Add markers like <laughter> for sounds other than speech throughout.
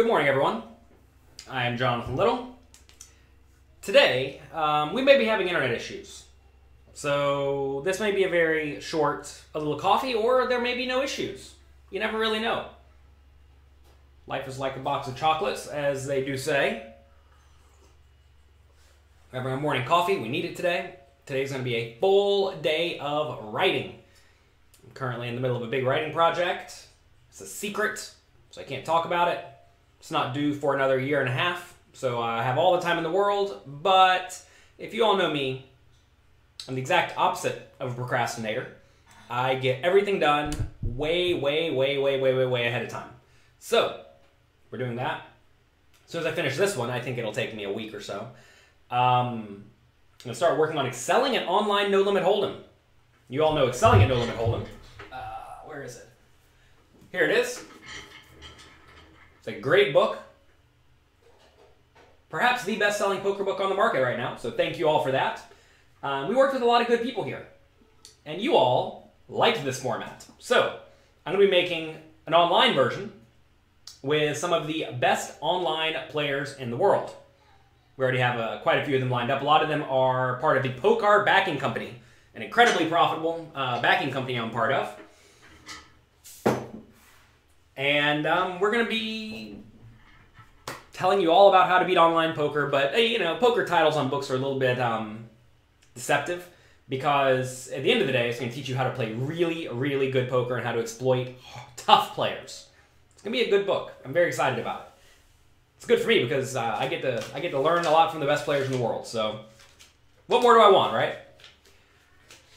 Good morning, everyone. I am Jonathan Little. Today, um, we may be having internet issues. So, this may be a very short, a little coffee, or there may be no issues. You never really know. Life is like a box of chocolates, as they do say. Having a morning coffee, we need it today. Today's going to be a full day of writing. I'm currently in the middle of a big writing project. It's a secret, so I can't talk about it. It's not due for another year and a half, so I have all the time in the world. But if you all know me, I'm the exact opposite of a procrastinator. I get everything done way, way, way, way, way, way, way ahead of time. So, we're doing that. As soon as I finish this one, I think it'll take me a week or so. Um, I'm to start working on excelling at online no limit hold'em. You all know excelling at no limit hold'em. Uh, where is it? Here it is. It's a great book. Perhaps the best selling poker book on the market right now, so thank you all for that. Um, we worked with a lot of good people here, and you all liked this format. So, I'm going to be making an online version with some of the best online players in the world. We already have uh, quite a few of them lined up. A lot of them are part of the Poker Backing Company, an incredibly profitable uh, backing company I'm part of. And um, we're going to be telling you all about how to beat online poker, but, uh, you know, poker titles on books are a little bit um, deceptive because at the end of the day, it's going to teach you how to play really, really good poker and how to exploit <laughs> tough players. It's going to be a good book. I'm very excited about it. It's good for me because uh, I get to I get to learn a lot from the best players in the world. So, what more do I want, right?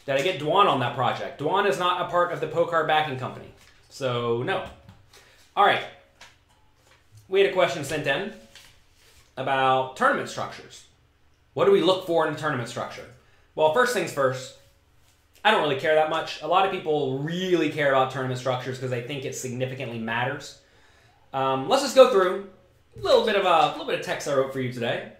Did I get Dwan on that project? Dwan is not a part of the Poker backing company, so no. All right. We had a question sent in about tournament structures. What do we look for in a tournament structure? Well, first things first, I don't really care that much. A lot of people really care about tournament structures because they think it significantly matters. Um, let's just go through a little bit of a little bit of text I wrote for you today.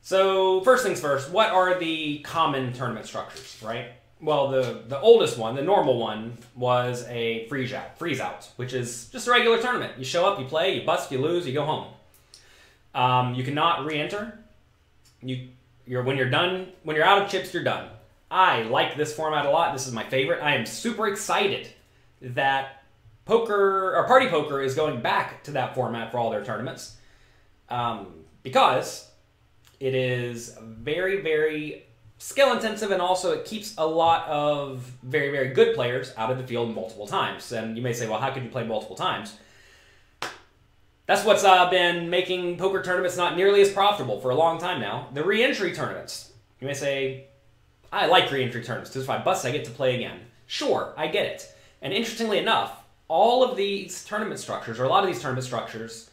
So first things first, what are the common tournament structures, right? Well, the the oldest one, the normal one, was a freeze out, freeze out, which is just a regular tournament. You show up, you play, you bust, you lose, you go home. Um, you cannot re-enter. You you're when you're done when you're out of chips, you're done. I like this format a lot. This is my favorite. I am super excited that poker or party poker is going back to that format for all their tournaments um, because it is very very skill intensive and also it keeps a lot of very very good players out of the field multiple times. And you may say well how could you play multiple times? That's what's uh, been making poker tournaments not nearly as profitable for a long time now. The re-entry tournaments. You may say i like re-entry tournaments because if i bust i get to play again. Sure i get it. And interestingly enough all of these tournament structures, or a lot of these tournament structures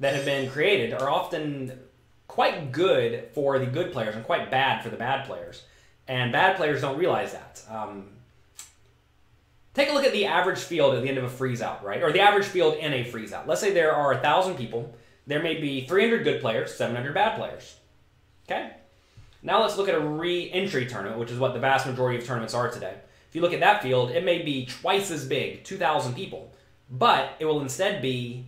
that have been created, are often quite good for the good players and quite bad for the bad players. And bad players don't realize that. Um, take a look at the average field at the end of a freeze out, right? Or the average field in a freeze out. Let's say there are a thousand people. There may be 300 good players, 700 bad players. Okay? Now let's look at a re-entry tournament, which is what the vast majority of tournaments are today. If you look at that field, it may be twice as big, 2,000 people, but it will instead be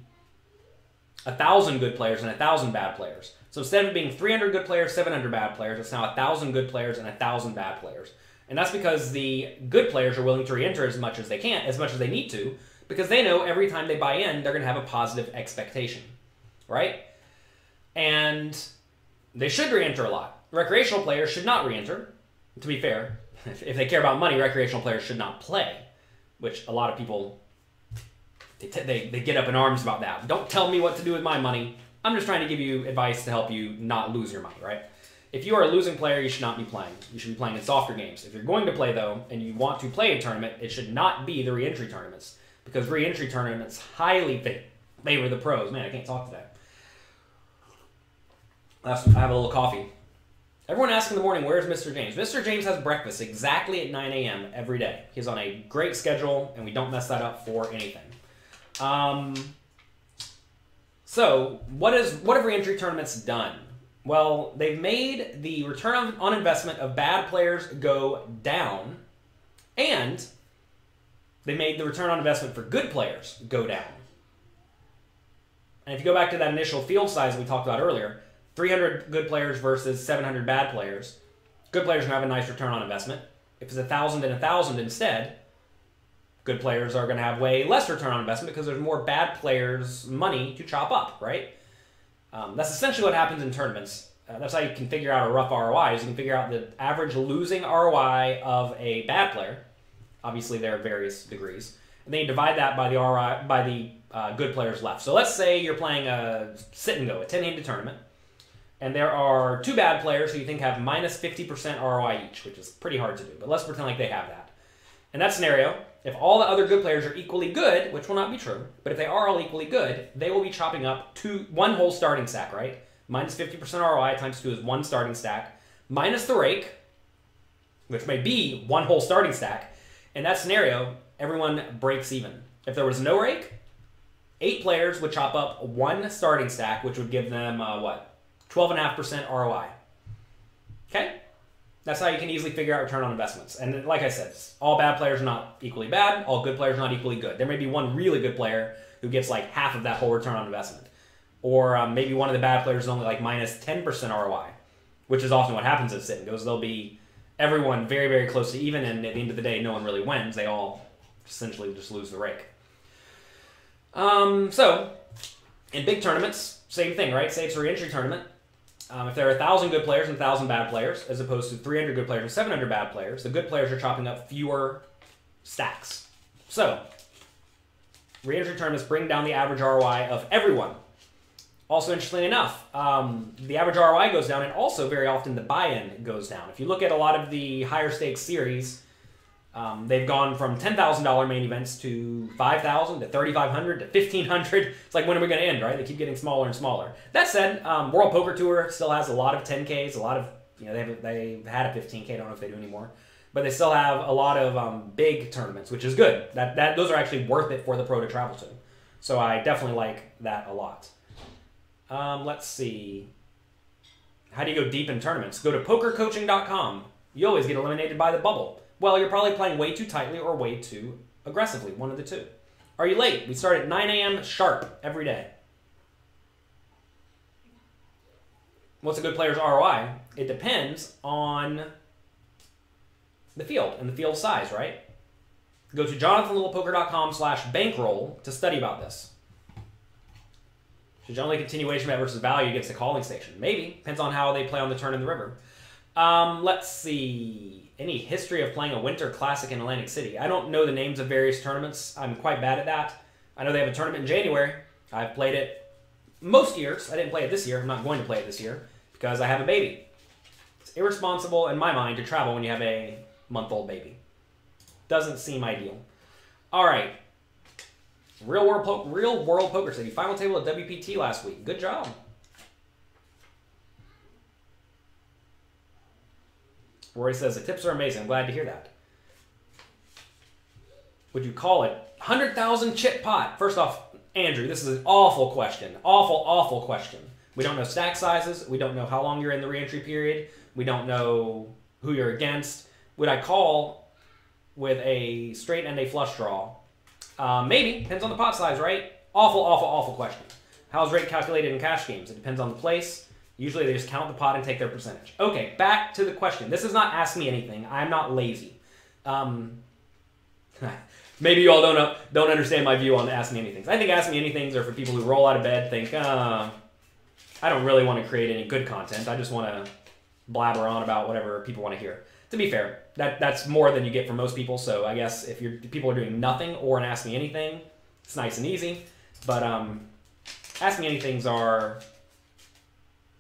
a 1,000 good players and a 1,000 bad players. So instead of being 300 good players, 700 bad players, it's now 1,000 good players and 1,000 bad players. And that's because the good players are willing to re-enter as much as they can, as much as they need to, because they know every time they buy in, they're going to have a positive expectation, right? And they should re-enter a lot. Recreational players should not re-enter, to be fair. If, if they care about money, recreational players should not play, which a lot of people they, they, they get up in arms about that. Don't tell me what to do with my money. I'm just trying to give you advice to help you not lose your money, right? If you are a losing player, you should not be playing. You should be playing in softer games. If you're going to play though, and you want to play a tournament, it should not be the re-entry tournaments because re-entry tournaments highly favor the pros. Man, I can't talk today. I have a little coffee. Everyone asks in the morning, where's Mr. James? Mr. James has breakfast exactly at 9 a.m. every day. He's on a great schedule, and we don't mess that up for anything. Um, so, what is what have reentry tournaments done? Well, they've made the return on, investment of bad players go down, and they made the return on investment for good players go down. And if you go back to that initial field size we talked about earlier, 300 good players versus 700 bad players, good players to have a nice return on investment. If it's a 1,000 and a 1,000 instead, good players are going to have way less return on investment because there's more bad players' money to chop up, right? Um, that's essentially what happens in tournaments. Uh, that's how you can figure out a rough ROI. Is you can figure out the average losing ROI of a bad player. Obviously, there are various degrees, and then you divide that by the ROI by the uh, good players left. So let's say you're playing a sit and go, a 10 handed tournament, and there are two bad players who you think have minus 50% ROI each, which is pretty hard to do, but let's pretend like they have that. In that scenario, if all the other good players are equally good, which will not be true, but if they are all equally good, they will be chopping up two one whole starting stack, right? Minus 50% ROI times two is one starting stack, minus the rake, which may be one whole starting stack. In that scenario, everyone breaks even. If there was no rake, eight players would chop up one starting stack, which would give them uh, what? 12.5% ROI. Okay? That's how you can easily figure out return on investments. And like I said, all bad players are not equally bad, all good players are not equally good. There may be one really good player who gets like half of that whole return on investment. Or um, maybe one of the bad players is only like minus 10% ROI, which is often what happens at sit and goes. They'll be everyone very, very close to even, and at the end of the day, no one really wins. They all essentially just lose the rake. Um, so, in big tournaments, same thing, right? Say it's a re-entry tournament. Um, if there are 1,000 good players and 1,000 bad players, as opposed to 300 good players and 700 bad players, the good players are chopping up fewer stacks. So, re-entry tournaments bring down the average ROI of everyone. Also, interestingly enough, um, the average ROI goes down, and also very often the buy-in goes down. If you look at a lot of the higher stakes series, um, they've gone from ten thousand dollar main events to five thousand to thirty five hundred to fifteen hundred. It's like when are we going to end? Right? They keep getting smaller and smaller. That said, um, World Poker Tour still has a lot of ten ks, a lot of you know they've they've had a fifteen k. I don't know if they do anymore, but they still have a lot of um, big tournaments, which is good. That that those are actually worth it for the pro to travel to. So I definitely like that a lot. Um, let's see. How do you go deep in tournaments? Go to pokercoaching.com. You always get eliminated by the bubble. Well, you're probably playing way too tightly or way too aggressively, one of the two. Are you late? We start at 9 a.m. sharp every day. What's a good player's ROI? It depends on the field and the field size, right? Go to jonathanlittlepoker.com slash bankroll to study about this. Should generally continuation bet versus value against the calling station? Maybe. Depends on how they play on the turn in the river. Um, let's see. Any history of playing a winter classic in Atlantic City? I don't know the names of various tournaments. I'm quite bad at that. I know they have a tournament in January. I've played it most years. I didn't play it this year. I'm not going to play it this year because I have a baby. It's irresponsible in my mind to travel when you have a month old baby. Doesn't seem ideal. All right. Real world, po- real world poker city final table at WPT last week. Good job. Rory says the tips are amazing. I'm glad to hear that. Would you call it 100,000 chip pot? First off, Andrew, this is an awful question. Awful, awful question. We don't know stack sizes. We don't know how long you're in the reentry period. We don't know who you're against. Would I call with a straight and a flush draw? Uh, maybe. Depends on the pot size, right? Awful, awful, awful question. How's rake calculated in cash games? It depends on the place. Usually they just count the pot and take their percentage. Okay, back to the question. This is not ask me anything. I'm not lazy. Um, <laughs> maybe you all don't know, don't understand my view on ask me anything. I think ask me anythings are for people who roll out of bed, think, uh, I don't really want to create any good content. I just want to blabber on about whatever people want to hear. To be fair, that that's more than you get from most people. So I guess if you're people are doing nothing or an ask me anything, it's nice and easy. But um, ask me anythings are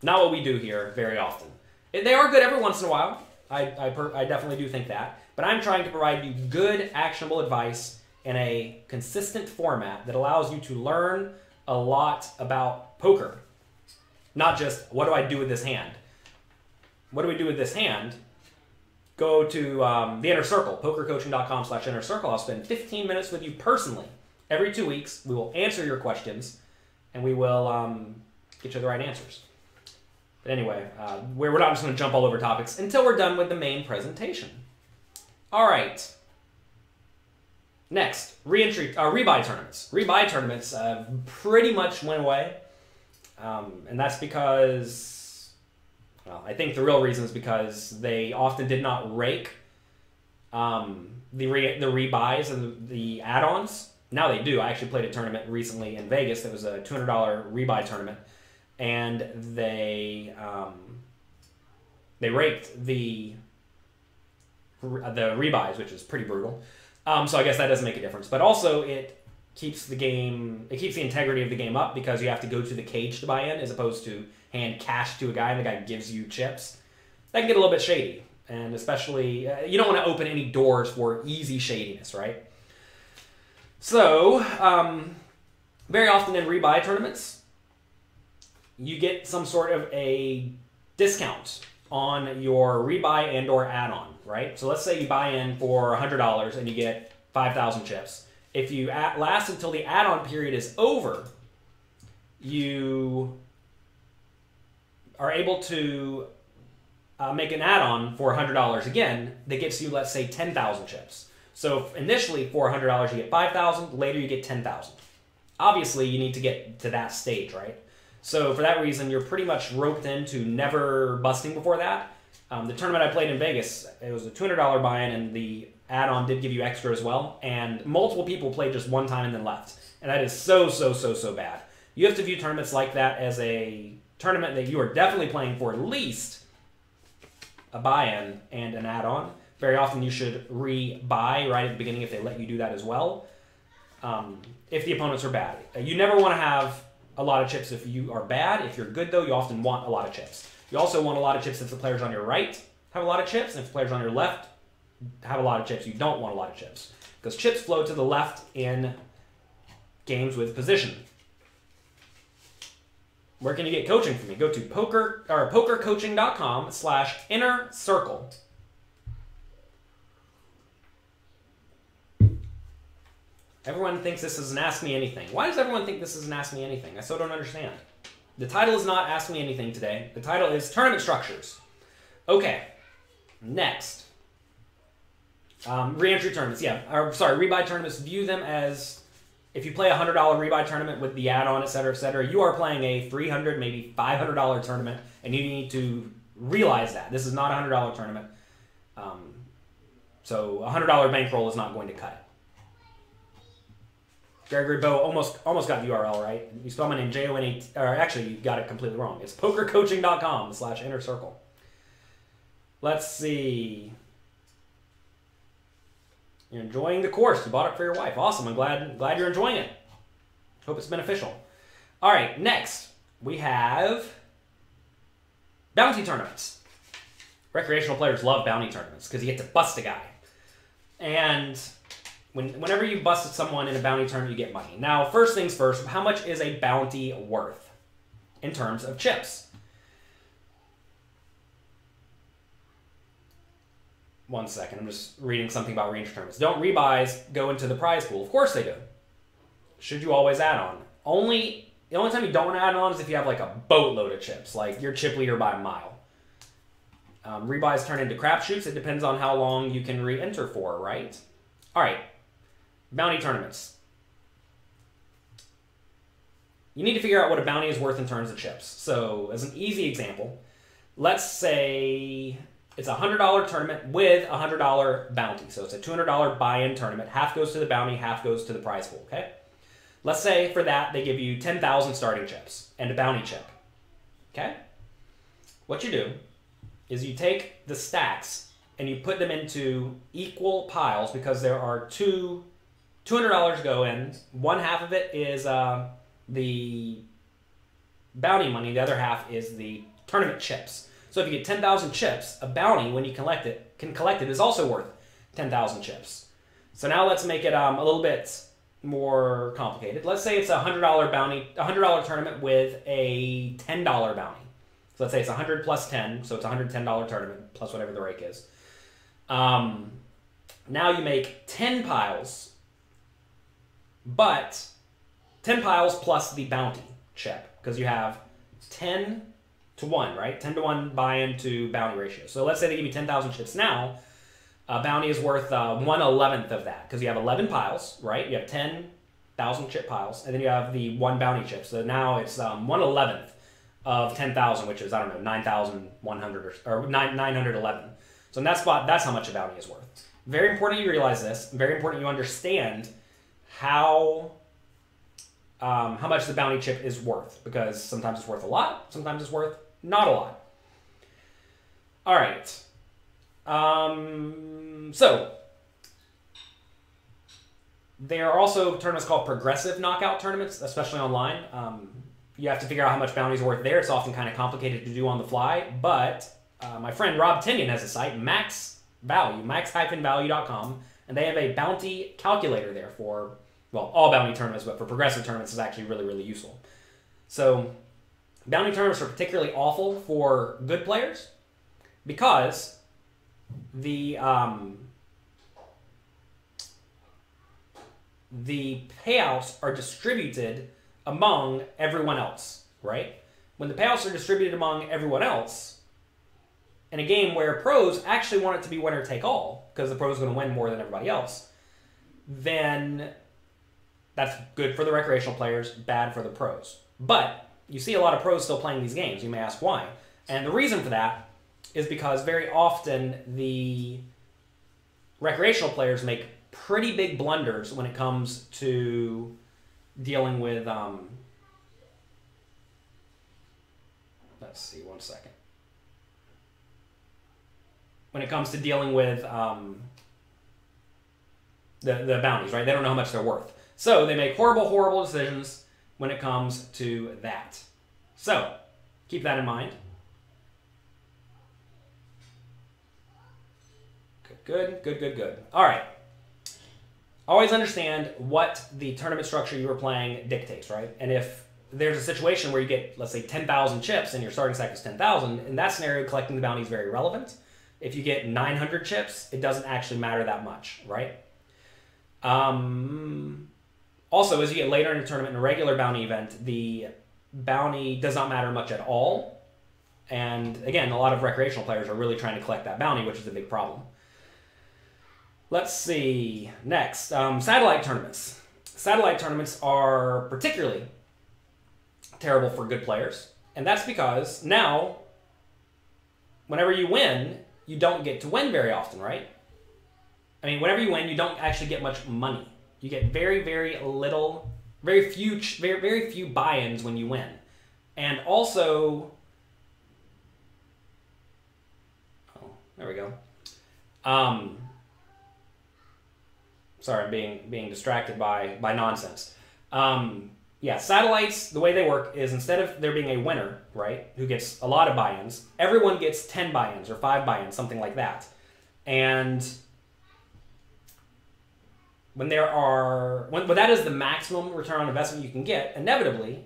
not what we do here very often. They are good every once in a while. I, I, per, I definitely do think that. But I'm trying to provide you good, actionable advice in a consistent format that allows you to learn a lot about poker. Not just, what do I do with this hand? What do we do with this hand? Go to um, the Inner Circle, pokercoaching.com slash inner circle. I'll spend 15 minutes with you personally every two weeks. We will answer your questions, and we will um, get you the right answers. But anyway, uh, we're, we're not just going to jump all over topics until we're done with the main presentation. All right. next, reentry, uh, rebuy tournaments. Rebuy tournaments uh, pretty much went away, um, and that's because, well, I think the real reason is because they often did not rake um, the re- the rebuys and the, the add-ons. Now they do. I actually played a tournament recently in Vegas that was a two hundred dollar rebuy tournament, and they um, they raked the the rebuys, which is pretty brutal. Um, so I guess that doesn't make a difference. But also it keeps the game it keeps the integrity of the game up because you have to go to the cage to buy in as opposed to hand cash to a guy and the guy gives you chips. That can get a little bit shady, and especially uh, you don't want to open any doors for easy shadiness, right? So um, very often in rebuy tournaments, you get some sort of a discount on your rebuy and or add-on, right? So let's say you buy in for $100 and you get 5,000 chips. If you at, last until the add-on period is over, you are able to uh, make an add-on for $100 again that gets you, let's say, 10,000 chips. So initially for $100 you get 5,000, later you get 10,000. Obviously you need to get to that stage, right? So for that reason, you're pretty much roped into never busting before that. Um, the tournament I played in Vegas, it was a $200 buy-in, and the add-on did give you extra as well. And multiple people played just one time and then left, and that is so so so so bad. You have to view tournaments like that as a tournament that you are definitely playing for at least a buy-in and an add-on. Very often, you should re-buy right at the beginning if they let you do that as well. Um, if the opponents are bad, you never want to have a lot of chips if you are bad. If you're good, though, you often want a lot of chips. You also want a lot of chips if the players on your right have a lot of chips, and if the players on your left have a lot of chips, you don't want a lot of chips. Because chips flow to the left in games with position. Where can you get coaching from me? Go to poker or pokercoaching.com slash inner circle. Everyone thinks this is an Ask Me Anything. Why does everyone think this is an Ask Me Anything? I so don't understand. The title is not Ask Me Anything today. The title is Tournament Structures. Okay, next. Um, re-entry tournaments, yeah. Or, sorry, rebuy tournaments. View them as if you play a hundred dollar rebuy tournament with the add-on, et cetera, et cetera. You are playing a 300, maybe five hundred dollar tournament, and you need to realize that this is not a hundred dollar tournament. Um, so a hundred dollar bankroll is not going to cut it. Gregory Bow almost almost got the URL right. You spell my name J O N E, or actually you got it completely wrong. It's pokercoaching.com slash inner circle. Let's see. You're enjoying the course. You bought it for your wife. Awesome. I'm glad glad you're enjoying it. Hope it's beneficial. All right, next we have bounty tournaments. Recreational players love bounty tournaments because you get to bust a guy. And when, whenever you bust someone in a bounty tournament, you get money. Now, first things first, how much is a bounty worth in terms of chips? One second, I'm just reading something about range tournaments. Don't rebuys go into the prize pool? Of course they do. Should you always add on? Only the only time you don't want to add on is if you have like a boatload of chips, like your chip leader by a mile. Um, rebuys turn into crapshoots. It depends on how long you can re-enter for, right? All right, bounty tournaments. You need to figure out what a bounty is worth in terms of chips. So, as an easy example, let's say it's a $100 tournament with a $100 bounty. So, it's a $200 buy in tournament. Half goes to the bounty, half goes to the prize pool, okay? Let's say for that they give you 10,000 starting chips and a bounty chip, okay? What you do is you take the stacks and you put them into equal piles because there are two $200 go in. One half of it is uh, the bounty money. The other half is the tournament chips. So if you get 10,000 chips, a bounty, when you collect it, can collect it, is also worth 10,000 chips. So now let's make it um, a little bit more complicated. Let's say it's a $100 bounty, a $100 tournament with a $10 bounty. So let's say it's a 100 plus 10, so it's a $110 tournament plus whatever the rake is. Um, now you make 10 piles but 10 piles plus the bounty chip because you have 10 to 1, right? 10 to 1 buy in to bounty ratio. So let's say they give you 10,000 chips now. A bounty is worth uh, one eleventh of that because you have eleven piles, right? You have ten thousand chip piles, and then you have the one bounty chip. So now it's um, one eleventh of ten thousand, which is I don't know nine thousand one hundred or, or nine nine hundred eleven. So in that spot, that's how much a bounty is worth. Very important you realize this. Very important you understand how um, how much the bounty chip is worth because sometimes it's worth a lot, sometimes it's worth not a lot. All right. Um, so there are also tournaments called progressive knockout tournaments, especially online. Um, you have to figure out how much bounty is worth there. It's often kind of complicated to do on the fly, but uh, my friend Rob Tinian has a site, Max Value, max-value.com, and they have a bounty calculator there for, well, all bounty tournaments, but for progressive tournaments is actually really, really useful. So bounty tournaments are particularly awful for good players because the um, the payouts are distributed among everyone else, right? When the payouts are distributed among everyone else, in a game where pros actually want it to be winner take all, because the pros is going to win more than everybody else, then that's good for the recreational players, bad for the pros. But you see a lot of pros still playing these games. You may ask why. And the reason for that is because very often the recreational players make pretty big blunders when it comes to dealing with. Um, let's see, one second. When it comes to dealing with um, the, the bounties, right? They don't know how much they're worth. So they make horrible, horrible decisions when it comes to that. So keep that in mind. Good, good, good, good. All right. Always understand what the tournament structure you are playing dictates, right? And if there's a situation where you get, let's say, 10,000 chips and your starting stack is 10,000, in that scenario, collecting the bounty is very relevant. If you get 900 chips, it doesn't actually matter that much, right? Um, also, as you get later in the tournament, in a regular bounty event, the bounty does not matter much at all. And again, a lot of recreational players are really trying to collect that bounty, which is a big problem. Let's see. Next, um, satellite tournaments. Satellite tournaments are particularly terrible for good players. And that's because now, whenever you win, you don't get to win very often, right? I mean, whenever you win, you don't actually get much money. You get very, very little, very few, very, very few buy-ins when you win, and also, oh, there we go. Um, Sorry, I'm being being distracted by by nonsense. Um, yeah, satellites. The way they work is instead of there being a winner, right, who gets a lot of buy-ins, everyone gets ten buy-ins or five buy-ins, something like that. And when there are when, when that is the maximum return on investment you can get, inevitably,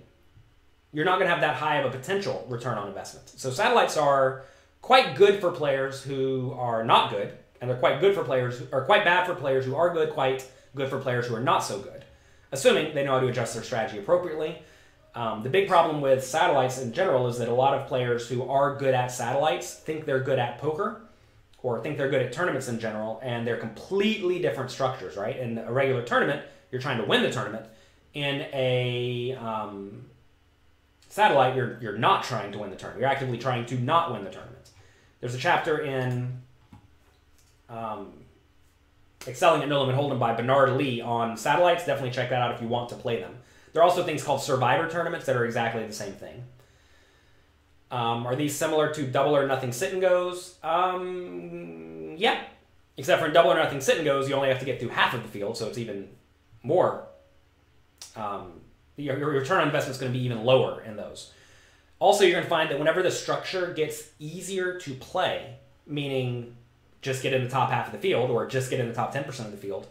you're not going to have that high of a potential return on investment. So satellites are quite good for players who are not good and they're quite good for players, or quite bad for players who are good, quite good for players who are not so good, assuming they know how to adjust their strategy appropriately. Um, the big problem with satellites in general is that a lot of players who are good at satellites think they're good at poker or think they're good at tournaments in general, and they're completely different structures, right? In a regular tournament, you're trying to win the tournament. In a um, satellite, you're, you're not trying to win the tournament. You're actively trying to not win the tournament. There's a chapter in um, Excelling at No Limit Hold'em by Bernard Lee on satellites. Definitely check that out if you want to play them. There are also things called survivor tournaments that are exactly the same thing. Um, are these similar to double or nothing sit and goes? Um, yeah. Except for in double or nothing sit and goes, you only have to get through half of the field, so it's even more. Um, your, your return on investment is going to be even lower in those. Also, you're going to find that whenever the structure gets easier to play, meaning just get in the top half of the field or just get in the top 10% of the field,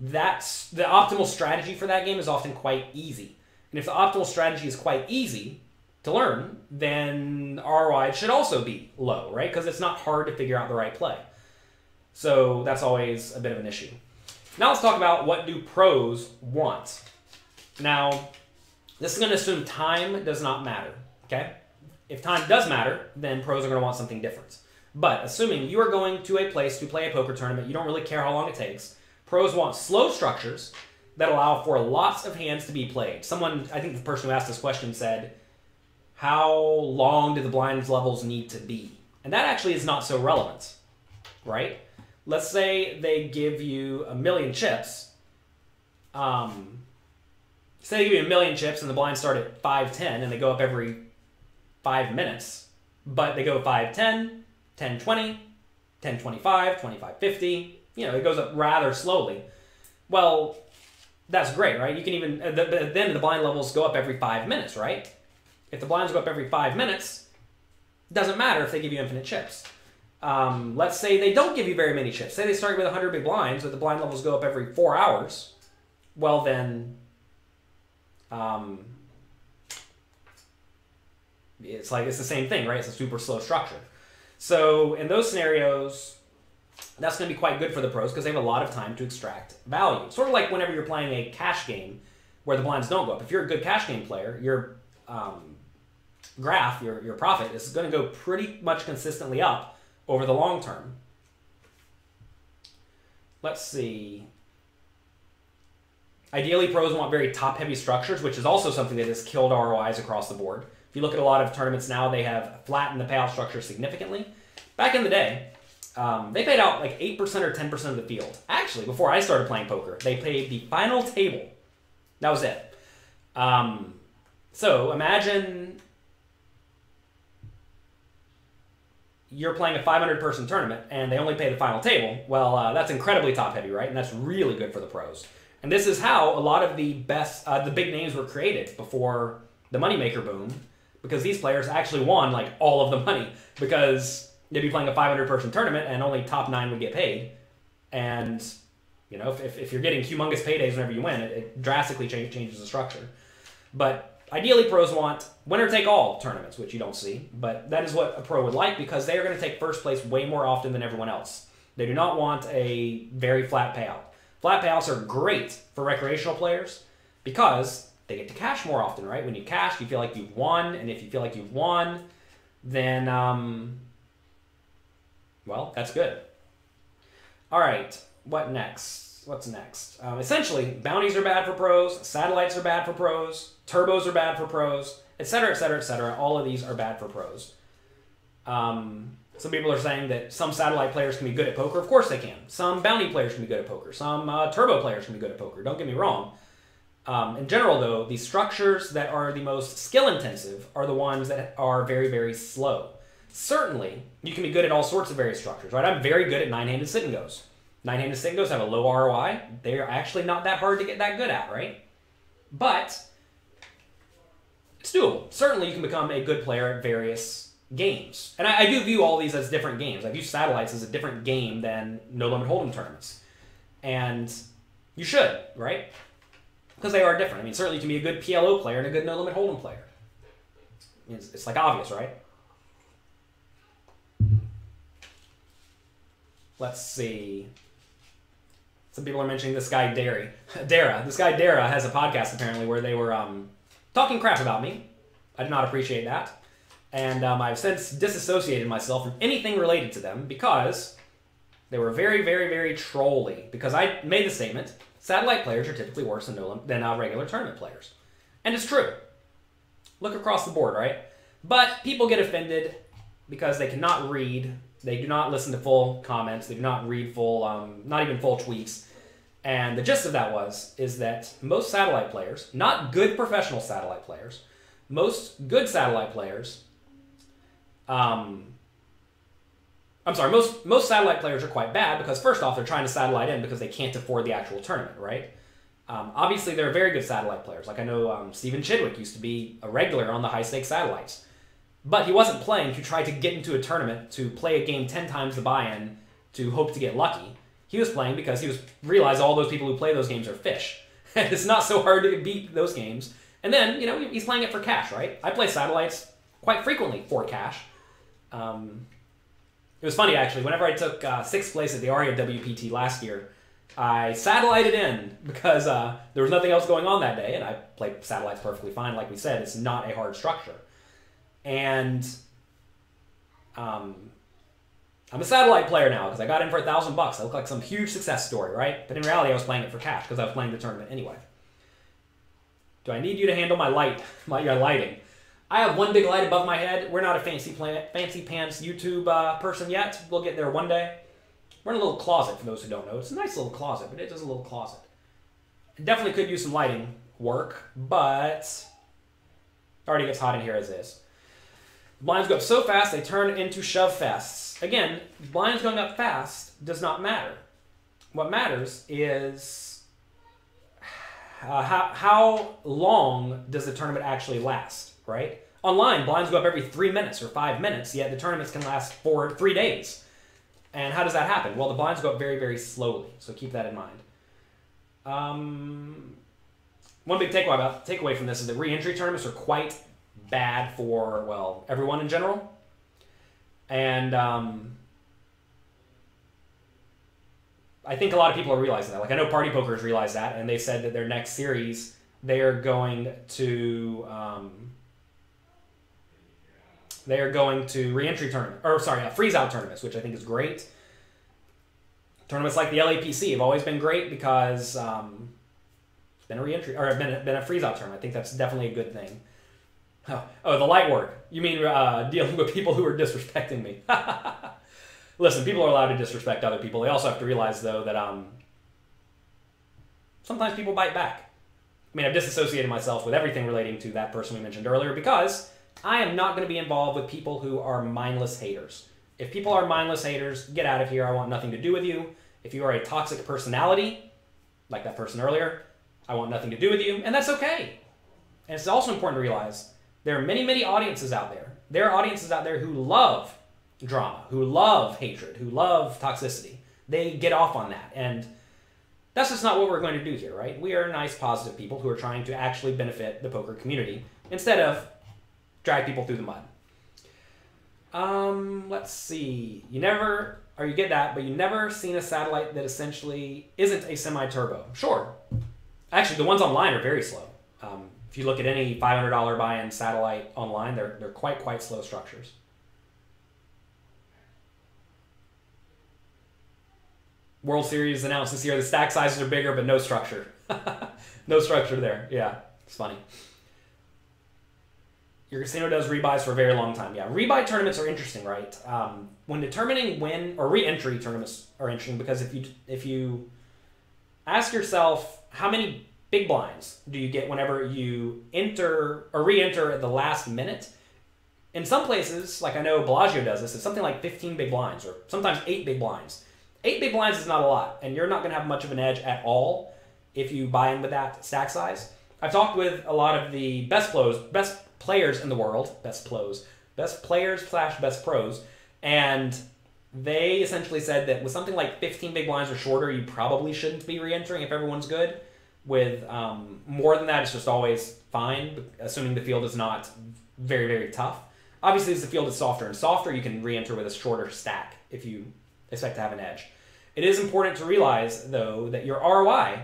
that's the optimal strategy for that game is often quite easy. And if the optimal strategy is quite easy to learn, then ROI should also be low, right? Because it's not hard to figure out the right play. So that's always a bit of an issue. Now let's talk about what do pros want. Now, this is going to assume time does not matter, okay? If time does matter, then pros are going to want something different. But assuming you are going to a place to play a poker tournament, you don't really care how long it takes. Pros want slow structures that allow for lots of hands to be played. Someone, I think the person who asked this question said, How long do the blinds levels need to be? And that actually is not so relevant, right? Let's say they give you a million chips. Um, say they give you a million chips and the blinds start at 510 and they go up every five minutes, but they go 510, 1020, 1025, 2550. You know, it goes up rather slowly. Well, that's great, right? You can even, the, then the blind levels go up every five minutes, right? If the blinds go up every five minutes, doesn't matter if they give you infinite chips. Um, let's say they don't give you very many chips. Say they start with 100 big blinds, but the blind levels go up every four hours. Well, then, um, it's like it's the same thing, right? It's a super slow structure. So in those scenarios, that's going to be quite good for the pros because they have a lot of time to extract value. Sort of like whenever you're playing a cash game where the blinds don't go up. If you're a good cash game player, your um, graph, your, your profit, is going to go pretty much consistently up over the long term. Let's see. Ideally, pros want very top heavy structures, which is also something that has killed ROIs across the board. If you look at a lot of tournaments now, they have flattened the payout structure significantly. Back in the day, um, they paid out like 8% or 10% of the field. Actually, before I started playing poker, they paid the final table. That was it. Um, so imagine you're playing a 500 person tournament and they only pay the final table. Well, uh, that's incredibly top heavy, right? And that's really good for the pros. And this is how a lot of the best, uh, the big names were created before the moneymaker boom, because these players actually won like all of the money because they'd be playing a 500 person tournament and only top nine would get paid. And, you know, if, if you're getting humongous paydays whenever you win, it, it drastically change, changes the structure. But ideally, pros want winner take all tournaments, which you don't see. But that is what a pro would like because they are going to take first place way more often than everyone else. They do not want a very flat payout. Flat payouts are great for recreational players because they get to cash more often, right? When you cash, you feel like you've won, and if you feel like you've won, then um, well, that's good. All right, what next? What's next? Um, essentially, bounties are bad for pros, satellites are bad for pros, turbos are bad for pros, etc., etc., etc. All of these are bad for pros. Um, some people are saying that some satellite players can be good at poker. Of course they can. Some bounty players can be good at poker. Some uh, turbo players can be good at poker. Don't get me wrong. Um, in general, though, the structures that are the most skill intensive are the ones that are very, very slow. Certainly, you can be good at all sorts of various structures, right? I'm very good at nine-handed sit and goes. Nine-handed sit and goes have a low ROI. They're actually not that hard to get that good at, right? But it's doable. Certainly, you can become a good player at various games. And I, I, do view all these as different games. I view satellites as a different game than no limit hold'em tournaments. And you should, right? Because they are different. I mean, certainly you can be a good PLO player and a good no limit hold'em player. It's, it's like obvious, right? Let's see. Some people are mentioning this guy Dara. <laughs> Dara. This guy Dara has a podcast apparently where they were um, talking crap about me. I did not appreciate that. And um, I've since disassociated myself from anything related to them because they were very, very, very trolly. Because I made the statement satellite players are typically worse than, than uh, regular tournament players. And it's true. Look across the board, right? But people get offended because they cannot read they do not listen to full comments. They do not read full, um, not even full tweets. And the gist of that was is that most satellite players, not good professional satellite players, most good satellite players, um, I'm sorry, most most satellite players are quite bad because first off, they're trying to satellite in because they can't afford the actual tournament, right? Um, obviously, they're very good satellite players. Like I know um, Stephen Chidwick used to be a regular on the high stakes satellites. But he wasn't playing to try to get into a tournament to play a game 10 times the buy-in to hope to get lucky. He was playing because he was realized all those people who play those games are fish. <laughs> And it's not so hard to beat those games. And then, you know, he's playing it for cash, right? I play satellites quite frequently for cash. Um, it was funny, actually. Whenever I took uh, sixth place at the ARIA WPT last year, I satellited in because uh, there was nothing else going on that day, and I played satellites perfectly fine. Like we said, it's not a hard structure and um, I'm a satellite player now because I got in for a thousand bucks. I look like some huge success story, right? But in reality, I was playing it for cash because I was playing the tournament anyway. Do I need you to handle my light, <laughs> my your lighting? I have one big light above my head. We're not a fancy planet, fancy pants YouTube uh, person yet. We'll get there one day. We're in a little closet for those who don't know. It's a nice little closet, but it is a little closet. It definitely could use some lighting work, but it already gets hot in here as is. Blinds go up so fast they turn into shove fasts. Again, blinds going up fast does not matter. What matters is uh, how, how long does the tournament actually last, right? Online, blinds go up every three minutes or five minutes, yet the tournaments can last for three days. And how does that happen? Well, the blinds go up very, very slowly, so keep that in mind. Um, one big takeaway about takeaway from this is that re-entry tournaments are quite bad for well everyone in general, and um, I think a lot of people are realizing that. Like I know Party Poker's realized that, and they said that their next series they are going to um, they are going to reentry tournament or sorry, uh, freeze out tournaments, which I think is great. Tournaments like the LAPC have always been great because um, it's been a reentry or been a, been a freeze out tournament. I think that's definitely a good thing. Oh, <laughs> oh the light work. You mean uh, dealing with people who are disrespecting me? <laughs> Listen, people are allowed to disrespect other people. They also have to realize though that um, sometimes people bite back. I mean, I've disassociated myself with everything relating to that person we mentioned earlier because I am not going to be involved with people who are mindless haters. If people are mindless haters, get out of here. I want nothing to do with you. If you are a toxic personality, like that person earlier, I want nothing to do with you, and that's okay. And it's also important to realize there are many, many audiences out there. There are audiences out there who love drama, who love hatred, who love toxicity. They get off on that. And that's just not what we're going to do here, right? We are nice, positive people who are trying to actually benefit the poker community instead of drag people through the mud. Um, let's see. You never, or you get that, but you never seen a satellite that essentially isn't a semi-turbo. Sure. Actually, the ones online are very slow. Um, if you look at any $500 buy-in satellite online, they're, they're quite, quite slow structures. World Series announced this year the stack sizes are bigger, but no structure. <laughs> no structure there. Yeah, it's funny. Your casino does rebuys for a very long time. Yeah, rebuy tournaments are interesting, right? Um, when determining when or re-entry tournaments are interesting because if you if you ask yourself how many big blinds do you get whenever you enter or re-enter at the last minute. In some places, like I know Bellagio does this, it's something like 15 big blinds or sometimes eight big blinds. Eight big blinds is not a lot, and you're not going to have much of an edge at all if you buy in with that stack size. I've talked with a lot of the best best players in the world, best pros, best players slash best pros, and they essentially said that with something like 15 big blinds or shorter, you probably shouldn't be re-entering if everyone's good. With um, more than that, it's just always fine, assuming the field is not very, very tough. Obviously, as the field is softer and softer, you can re-enter with a shorter stack if you expect to have an edge. It is important to realize, though, that your ROI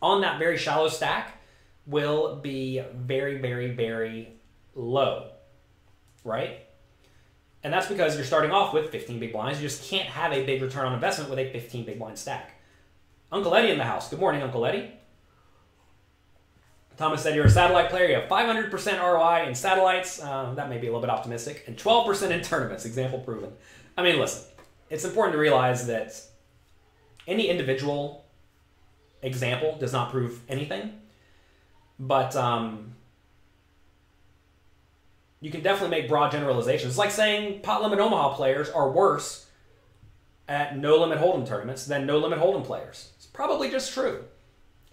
on that very shallow stack will be very, very, very low, right? And that's because you're starting off with 15 big blinds. You just can't have a big return on investment with a 15 big blind stack. Uncle Eddie in the house. Good morning, Uncle Eddie. Thomas said you're a satellite player. You have 500% ROI in satellites. Uh, that may be a little bit optimistic. And 12% in tournaments. Example proven. I mean, listen, it's important to realize that any individual example does not prove anything. But um, you can definitely make broad generalizations. It's like saying pot limit Omaha players are worse at no limit hold'em tournaments than no limit hold'em players. It's probably just true.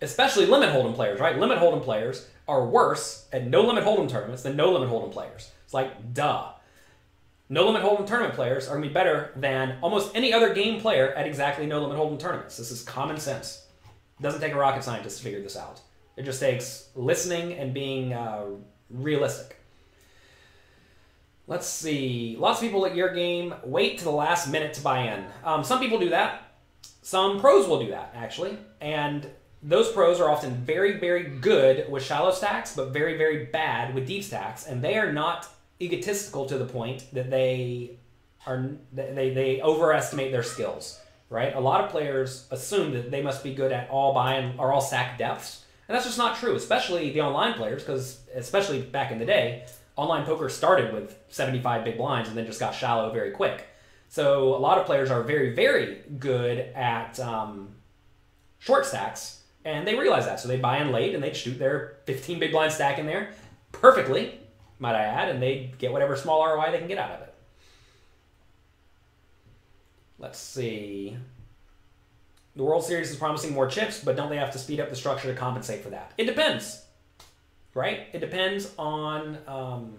Especially limit hold'em players, right? Limit hold'em players are worse at no limit hold'em tournaments than no limit hold'em players. It's like duh. No limit hold'em tournament players are going to be better than almost any other game player at exactly no limit hold'em tournaments. This is common sense. It doesn't take a rocket scientist to figure this out. It just takes listening and being uh, realistic. Let's see. Lots of people at your game wait to the last minute to buy in. Um, some people do that. Some pros will do that, actually. And those pros are often very, very good with shallow stacks, but very, very bad with deep stacks. And they are not egotistical to the point that they are they they overestimate their skills, right? A lot of players assume that they must be good at all buy and or all stack depths, and that's just not true. Especially the online players, because especially back in the day, online poker started with 75 big blinds and then just got shallow very quick. So a lot of players are very very good at um, short stacks, and they realize that, so they buy in late and they shoot their 15 big blind stack in there perfectly, might I add, and they get whatever small ROI they can get out of it. Let's see. The World Series is promising more chips, but don't they have to speed up the structure to compensate for that? It depends, right? It depends on. Um,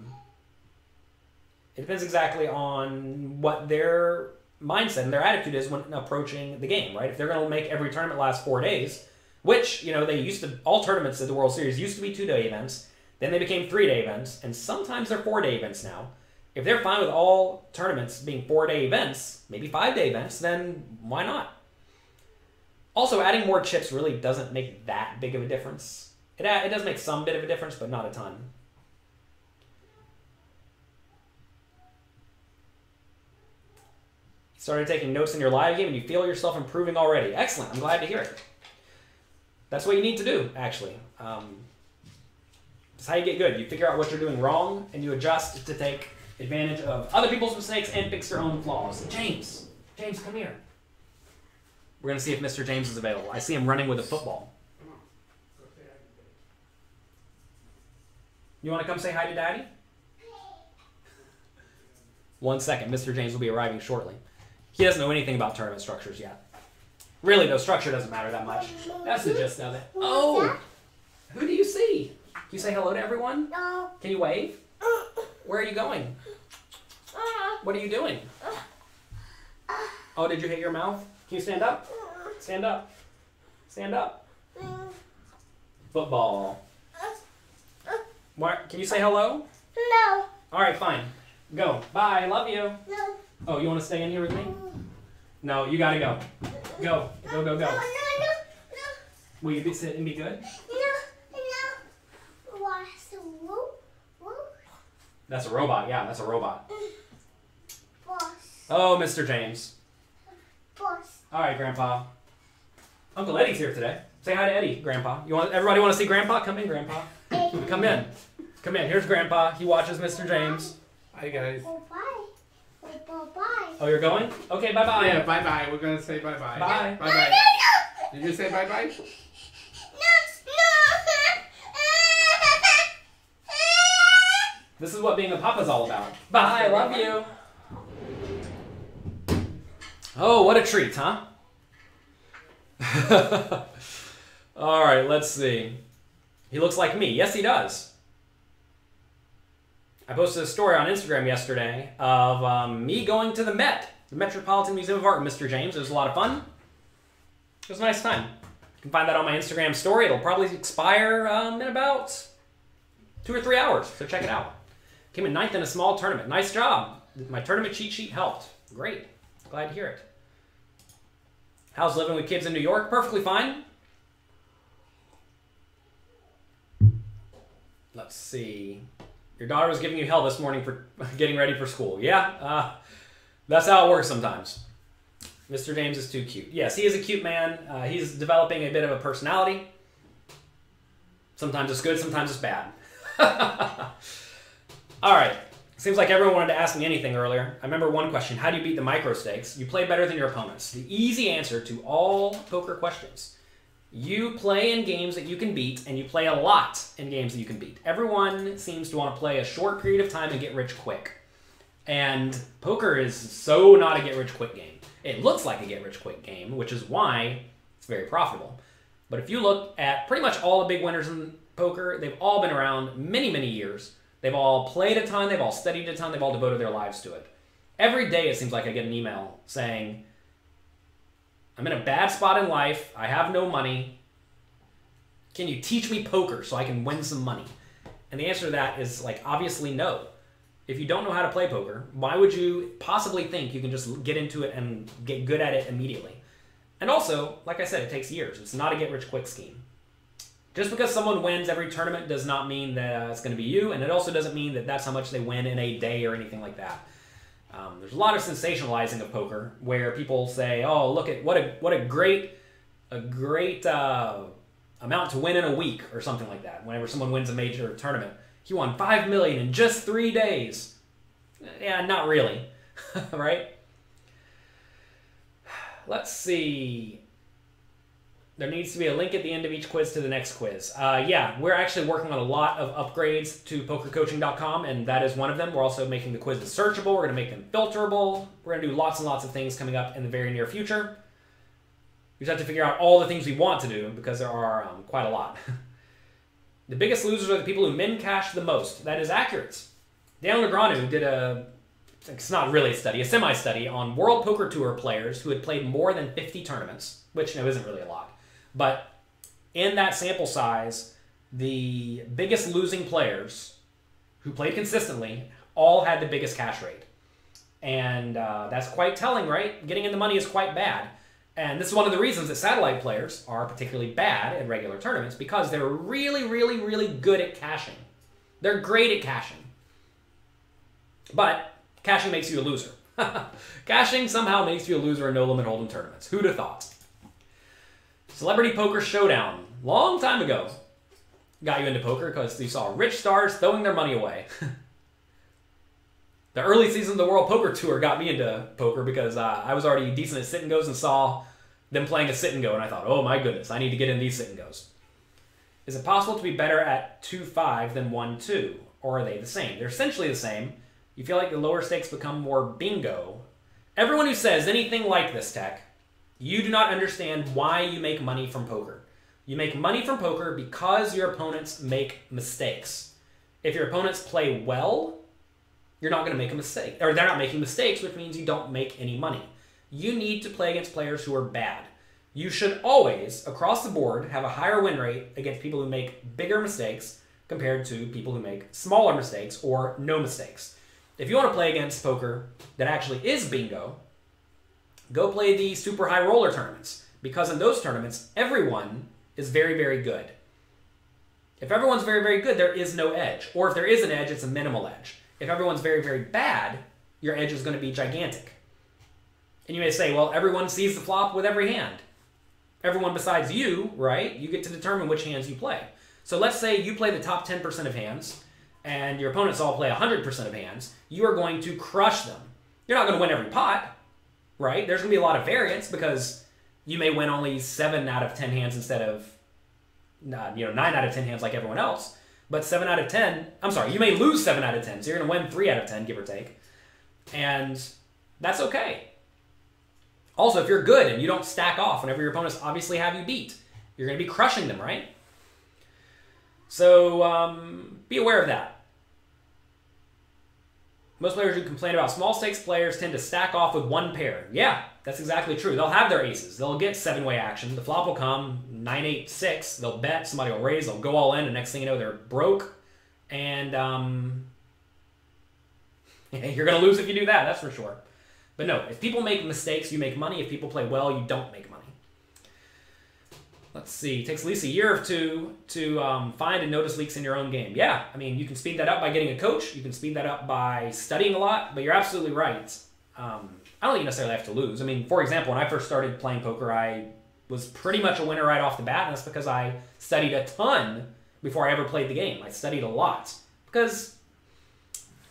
it depends exactly on what their mindset and their attitude is when approaching the game, right? If they're going to make every tournament last four days, which you know they used to, all tournaments at the World Series used to be two day events. Then they became three day events, and sometimes they're four day events now if they're fine with all tournaments being four day events, maybe five day events, then why not? Also, adding more chips really doesn't make that big of a difference. It, it does make some bit of a difference, but not a ton. Started taking notes in your live game and you feel yourself improving already. Excellent. I'm glad to hear it. That's what you need to do, actually. Um, that's how you get good. You figure out what you're doing wrong and you adjust to take advantage of other people's mistakes and fix your own flaws. James, James, come here. We're going to see if Mr. James is available. I see him running with a football. You want to come say hi to Daddy? One second. Mr. James will be arriving shortly. He doesn't know anything about tournament structures yet. Really, though, structure doesn't matter that much. That's the gist of it. Oh! Who do you see? Can you say hello to everyone? No. Can you wave? Where are you going? What are you doing? Oh, did you hit your mouth? Can you stand up? Stand up. Stand up. Football. What? Can you say hello? No. All right, fine. Go. Bye. Love you. No. Oh, you want to stay in here with me? No, you gotta go. Go. Go, go, No, go. no, no, Will you be sit and be good? no, no. What's the whoop, whoop, That's a robot. Yeah, that's a robot. boss, Oh, Mr. James. boss. All right, Grandpa. Uncle Eddie's here today. Say hi to Eddie, Grandpa. You want everybody want to see Grandpa? Come in, Grandpa. Come in. Come in. Here's Grandpa. He watches Mr. James. Hi guys. Oh, bye. Oh, bye, bye. Oh, you're going? Okay, bye bye. Yeah, bye bye. We're gonna say bye bye. Bye. Bye No, no, bye. no. Did you say bye bye? No, no. This is what being a papa's all about. Bye. I love you. Oh, what a treat, huh? <laughs> all right, let's see. He looks like me. Yes, he does. I posted a story on Instagram yesterday of um, me going to the Met, the Metropolitan Museum of Art, Mr. James. It was a lot of fun. It was a nice time. You can find that on my Instagram story. It'll probably expire um, in about two or three hours, so check it out. Came in ninth in a small tournament. Nice job. My tournament cheat sheet helped. Great. Glad to hear it. How's living with kids in New York? Perfectly fine. Let's see. Your daughter was giving you hell this morning for <laughs> getting ready for school. Yeah, uh, that's how it works sometimes. Mr. James is too cute. Yes, he is a cute man. Uh, he's developing a bit of a personality. Sometimes it's good, sometimes it's bad. <laughs> All right. Seems like everyone wanted to ask me anything earlier. I remember one question How do you beat the micro stakes? You play better than your opponents. The easy answer to all poker questions. You play in games that you can beat, and you play a lot in games that you can beat. Everyone seems to want to play a short period of time and get rich quick. And poker is so not a get rich quick game. It looks like a get rich quick game, which is why it's very profitable. But if you look at pretty much all the big winners in poker, they've all been around many, many years. They've all played a ton, they've all studied a ton, they've all devoted their lives to it. Every day it seems like I get an email saying, I'm in a bad spot in life, I have no money. Can you teach me poker so I can win some money? And the answer to that is like obviously no. If you don't know how to play poker, why would you possibly think you can just get into it and get good at it immediately? And also, like I said, it takes years. It's not a get rich quick scheme. Just because someone wins every tournament does not mean that it's going to be you, and it also doesn't mean that that's how much they win in a day or anything like that. Um, there's a lot of sensationalizing of poker where people say, "Oh, look at what a what a great a great uh, amount to win in a week or something like that." Whenever someone wins a major tournament, he won five million in just three days. Yeah, not really, <laughs> right? Let's see. There needs to be a link at the end of each quiz to the next quiz. Uh, yeah, we're actually working on a lot of upgrades to pokercoaching.com, and that is one of them. We're also making the quizzes searchable. We're going to make them filterable. We're going to do lots and lots of things coming up in the very near future. We just have to figure out all the things we want to do because there are um, quite a lot. <laughs> the biggest losers are the people who min cash the most. That is accurate. Daniel Negreanu did a it's not really a study, a semi study on World Poker Tour players who had played more than 50 tournaments, which you know, isn't really a lot. But in that sample size, the biggest losing players who played consistently all had the biggest cash rate. And uh, that's quite telling, right? Getting in the money is quite bad. And this is one of the reasons that satellite players are particularly bad at regular tournaments because they're really, really, really good at cashing. They're great at cashing. But cashing makes you a loser. <laughs> cashing somehow makes you a loser in no limit hold'em tournaments. Who'd have thought? Celebrity Poker Showdown, long time ago, got you into poker because you saw rich stars throwing their money away. <laughs> the early season of the World Poker Tour got me into poker because uh, I was already decent at sit and goes and saw them playing a sit and go, and I thought, oh my goodness, I need to get in these sit and goes. Is it possible to be better at 2 5 than 1 2? Or are they the same? They're essentially the same. You feel like the lower stakes become more bingo. Everyone who says anything like this, Tech, you do not understand why you make money from poker. You make money from poker because your opponents make mistakes. If your opponents play well, you're not going to make a mistake. Or they're not making mistakes, which means you don't make any money. You need to play against players who are bad. You should always, across the board, have a higher win rate against people who make bigger mistakes compared to people who make smaller mistakes or no mistakes. If you want to play against poker that actually is bingo, go play the super high roller tournaments because in those tournaments, everyone is very, very good. If everyone's very, very good, there is no edge. Or if there is an edge, it's a minimal edge. If everyone's very, very bad, your edge is going to be gigantic. And you may say, well, everyone sees the flop with every hand. Everyone besides you, right? You get to determine which hands you play. So let's say you play the top 10% of hands, and your opponents all play 100% of hands. You are going to crush them. You're not going to win every pot, right? There's going to be a lot of variance because you may win only seven out of ten hands instead of you know nine out of ten hands like everyone else. But seven out of ten, I'm sorry, you may lose seven out of ten, so you're going to win three out of ten, give or take, and that's okay. Also, if you're good and you don't stack off whenever your opponents obviously have you beat, you're going to be crushing them, right? So um, be aware of that. Most players who complain about small stakes players tend to stack off with one pair. Yeah, that's exactly true. They'll have their aces. They'll get seven way action. The flop will come, nine, eight, six. They'll bet. Somebody will raise. They'll go all in. And next thing you know, they're broke. And um, <laughs> you're going to lose if you do that, that's for sure. But no, if people make mistakes, you make money. If people play well, you don't make. Let's see. It takes at least a year or two to um, find and notice leaks in your own game. Yeah, I mean, you can speed that up by getting a coach. You can speed that up by studying a lot. But you're absolutely right. Um, I don't think you necessarily have to lose. I mean, for example, when I first started playing poker, I was pretty much a winner right off the bat, and that's because I studied a ton before I ever played the game. I studied a lot because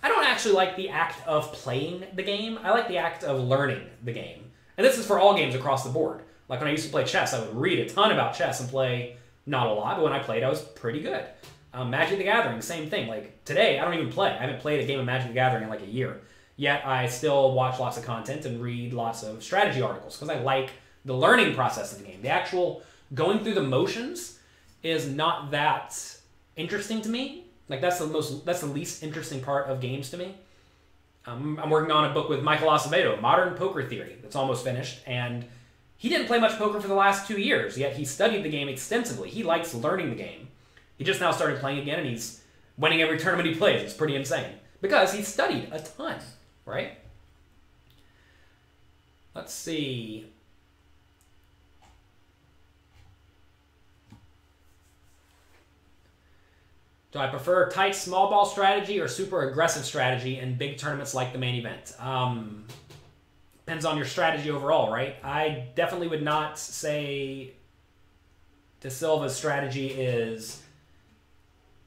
I don't actually like the act of playing the game. I like the act of learning the game. And this is for all games across the board. Like when I used to play chess, I would read a ton about chess and play not a lot, but when I played, I was pretty good. Um, Magic the Gathering, same thing. Like today, I don't even play. I haven't played a game of Magic the Gathering in like a year. Yet I still watch lots of content and read lots of strategy articles because I like the learning process of the game. The actual going through the motions is not that interesting to me. Like that's the most that's the least interesting part of games to me. Um, I'm working on a book with Michael Acevedo, Modern Poker Theory, that's almost finished, and he didn't play much poker for the last two years, yet he studied the game extensively. He likes learning the game. He just now started playing again, and he's winning every tournament he plays. It's pretty insane because he studied a ton, right? Let's see. Do I prefer tight small ball strategy or super aggressive strategy in big tournaments like the main event? Um, depends on your strategy overall, right? I definitely would not say De Silva's strategy is.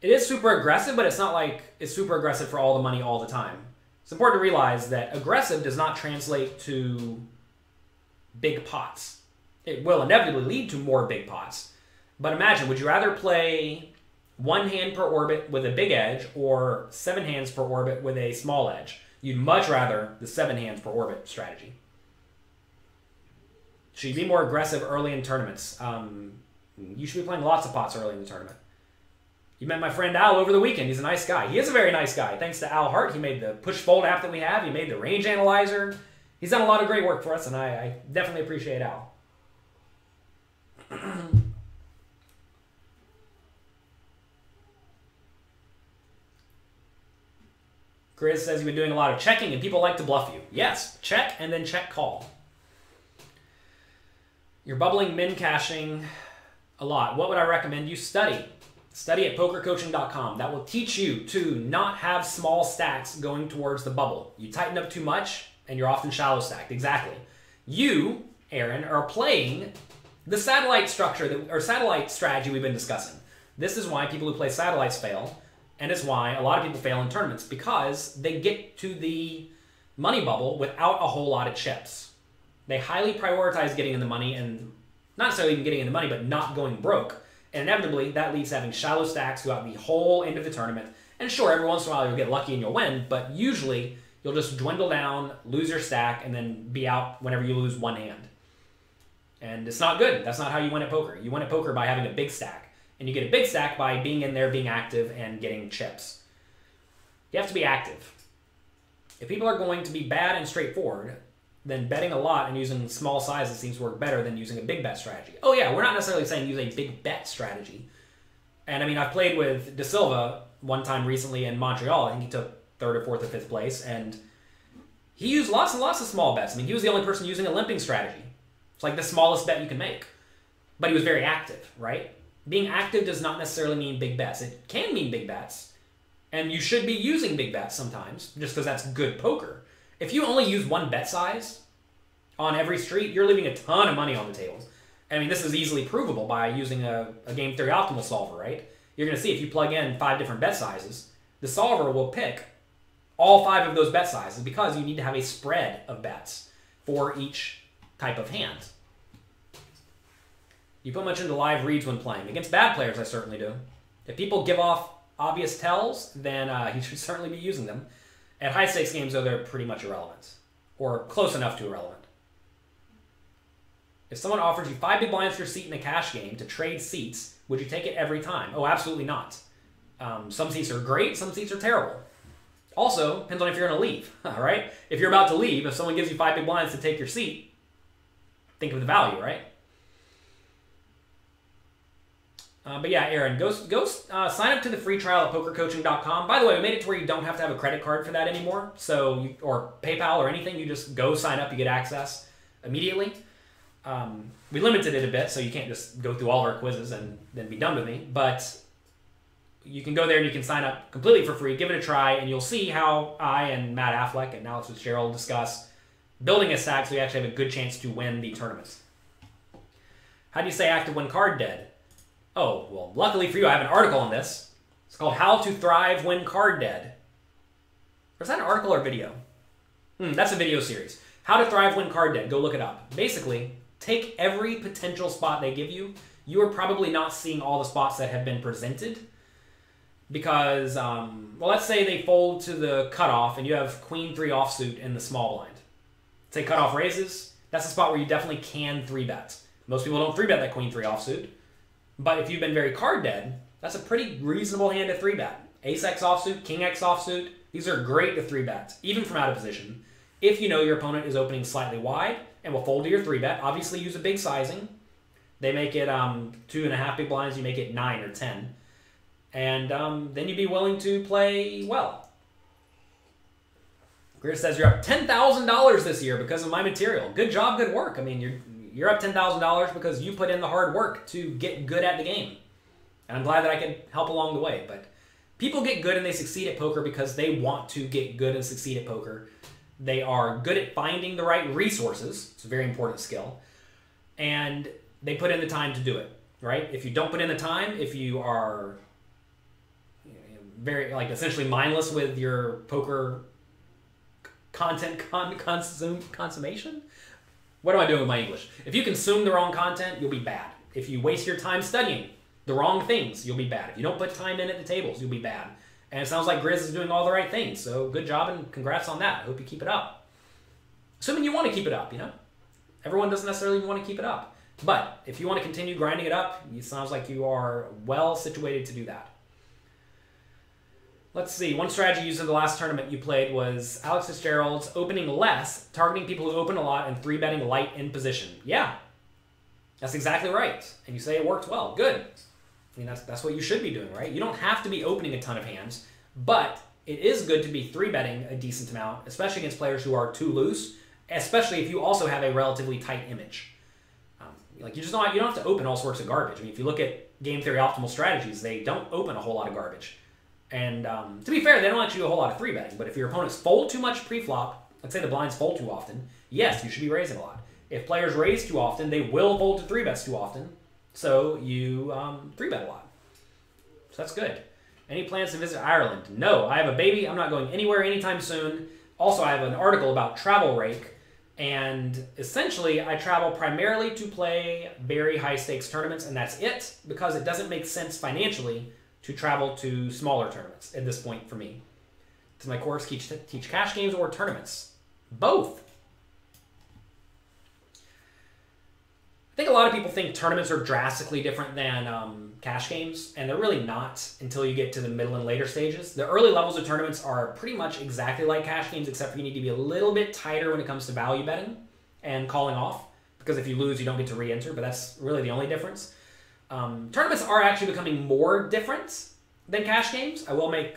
It is super aggressive, but it's not like it's super aggressive for all the money all the time. It's important to realize that aggressive does not translate to big pots. It will inevitably lead to more big pots. But imagine, would you rather play one hand per orbit with a big edge or seven hands per orbit with a small edge? You'd much rather the seven hands per orbit strategy. Should be more aggressive early in tournaments? Um, you should be playing lots of pots early in the tournament. You met my friend Al over the weekend. He's a nice guy. He is a very nice guy. Thanks to Al Hart, he made the push fold app that we have. He made the range analyzer. He's done a lot of great work for us, and I, I definitely appreciate Al. <clears throat> Grizz says you've been doing a lot of checking and people like to bluff you. Yes, check and then check call. You're bubbling min cashing a lot. What would I recommend you study? Study at pokercoaching.com. That will teach you to not have small stacks going towards the bubble. You tighten up too much and you're often shallow stacked. Exactly. You, Aaron, are playing the satellite structure that, or satellite strategy we've been discussing. This is why people who play satellites fail, and it's why a lot of people fail in tournaments because they get to the money bubble without a whole lot of chips. They highly prioritize getting in the money and not necessarily even getting in the money, but not going broke. And inevitably, that leads to having shallow stacks throughout the whole end of the tournament. And sure, every once in a while you'll get lucky and you'll win, but usually you'll just dwindle down, lose your stack, and then be out whenever you lose one hand. And it's not good. That's not how you win at poker. You win at poker by having a big stack. And you get a big stack by being in there, being active, and getting chips. You have to be active. If people are going to be bad and straightforward, then betting a lot and using small sizes seems to work better than using a big bet strategy. Oh yeah, we're not necessarily saying use a big bet strategy. And I mean, I've played with De Silva one time recently in Montreal. I think he took third or fourth or fifth place, and he used lots and lots of small bets. I mean, he was the only person using a limping strategy. It's like the smallest bet you can make. But he was very active, right? Being active does not necessarily mean big bets. It can mean big bets. And you should be using big bets sometimes, just because that's good poker. If you only use one bet size on every street, you're leaving a ton of money on the tables. I mean, this is easily provable by using a, a game theory optimal solver, right? You're going to see if you plug in five different bet sizes, the solver will pick all five of those bet sizes because you need to have a spread of bets for each type of hand. You put much into live reads when playing. Against bad players, I certainly do. If people give off obvious tells, then uh, <laughs> you should certainly be using them. At high stakes games, though, they're pretty much irrelevant, or close enough to irrelevant. If someone offers you five big blinds for your seat in a cash game to trade seats, would you take it every time? Oh, absolutely not. Um, some seats are great, some seats are terrible. Also, depends on if you're going to leave, <laughs> all right? If you're about to leave, if someone gives you five big blinds to take your seat, think of the value, right? Uh, but yeah, Aaron, go go uh, sign up to the free trial at pokercoaching.com. By the way, we made it to where you don't have to have a credit card for that anymore. So, you, or PayPal or anything, you just go sign up, you get access immediately. Um, we limited it a bit, so you can't just go through all our quizzes and then be done with me. But you can go there and you can sign up completely for free, give it a try, and you'll see how I and Matt Affleck and Alex Fitzgerald discuss building a stack so you actually have a good chance to win the tournaments. How do you say active when card dead? Oh, well, luckily for you, I have an article on this. It's called How to Thrive When Card Dead. Or is that an article or video? Hmm, that's a video series. How to Thrive When Card Dead. Go look it up. Basically, take every potential spot they give you. You are probably not seeing all the spots that have been presented because, um, well, let's say they fold to the cutoff and you have queen three offsuit in the small blind. Say cutoff raises. That's a spot where you definitely can three bet. Most people don't three bet that queen three offsuit. But if you've been very card dead, that's a pretty reasonable hand to three bet. Ace X offsuit, King X offsuit, these are great to three bet, even from out of position. If you know your opponent is opening slightly wide and will fold to your three bet, obviously use a big sizing. They make it um, two and a half big blinds, you make it nine or ten. And um, then you'd be willing to play well. Greer says you're up ten thousand dollars this year because of my material. Good job, good work. I mean, you're you're up ten thousand dollars because you put in the hard work to get good at the game, and I'm glad that I could help along the way. But People get good and they succeed at poker because they want to get good and succeed at poker. They are good at finding the right resources. It's a very important skill. And they put in the time to do it, right? If you don't put in the time, if you are very like essentially mindless with your poker content con- consume consummation. What am I doing with my English? If you consume the wrong content, you'll be bad. If you waste your time studying the wrong things, you'll be bad. If you don't put time in at the tables, you'll be bad. And it sounds like Grizz is doing all the right things. So good job and congrats on that. I hope you keep it up. Assuming you want to keep it up, you know? Everyone doesn't necessarily want to keep it up. But if you want to continue grinding it up, it sounds like you are well situated to do that. Let's see. One strategy used in the last tournament you played was Alex Fitzgerald's opening less, targeting people who open a lot and three betting light in position. Yeah, that's exactly right. And you say it worked well. Good. I mean, that's, that's what you should be doing, right? You don't have to be opening a ton of hands, but it is good to be three betting a decent amount, especially against players who are too loose, especially if you also have a relatively tight image. Um, like you just don't you don't have to open all sorts of garbage. I mean, if you look at game theory optimal strategies, they don't open a whole lot of garbage. And um, to be fair, they don't let you do a whole lot of three betting. But if your opponents fold too much pre-flop, let's say the blinds fold too often, yes, you should be raising a lot. If players raise too often, they will fold to three bets too often. So you um, three bet a lot. So that's good. Any plans to visit Ireland? No, I have a baby. I'm not going anywhere anytime soon. Also, I have an article about Travel Rake, and essentially, I travel primarily to play very high stakes tournaments, and that's it because it doesn't make sense financially to travel to smaller tournaments at this point for me. Does my course teach, teach cash games or tournaments? Both. I think a lot of people think tournaments are drastically different than um, cash games, and they're really not until you get to the middle and later stages. The early levels of tournaments are pretty much exactly like cash games, except for you need to be a little bit tighter when it comes to value betting and calling off, because if you lose, you don't get to re enter, but that's really the only difference. Um, tournaments are actually becoming more different than cash games. I will make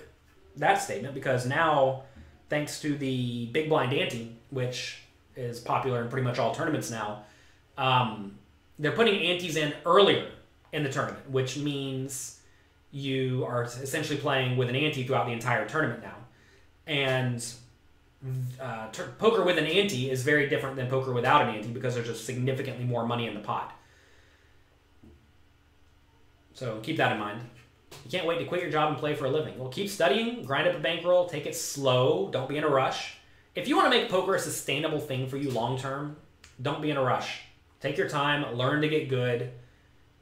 that statement because now, thanks to the big blind ante, which is popular in pretty much all tournaments now, um, they're putting antes in earlier in the tournament, which means you are essentially playing with an ante throughout the entire tournament now. And uh, ter- poker with an ante is very different than poker without an ante because there's just significantly more money in the pot. So keep that in mind. You can't wait to quit your job and play for a living. Well, keep studying, grind up a bankroll, take it slow, don't be in a rush. If you want to make poker a sustainable thing for you long term, don't be in a rush. Take your time, learn to get good,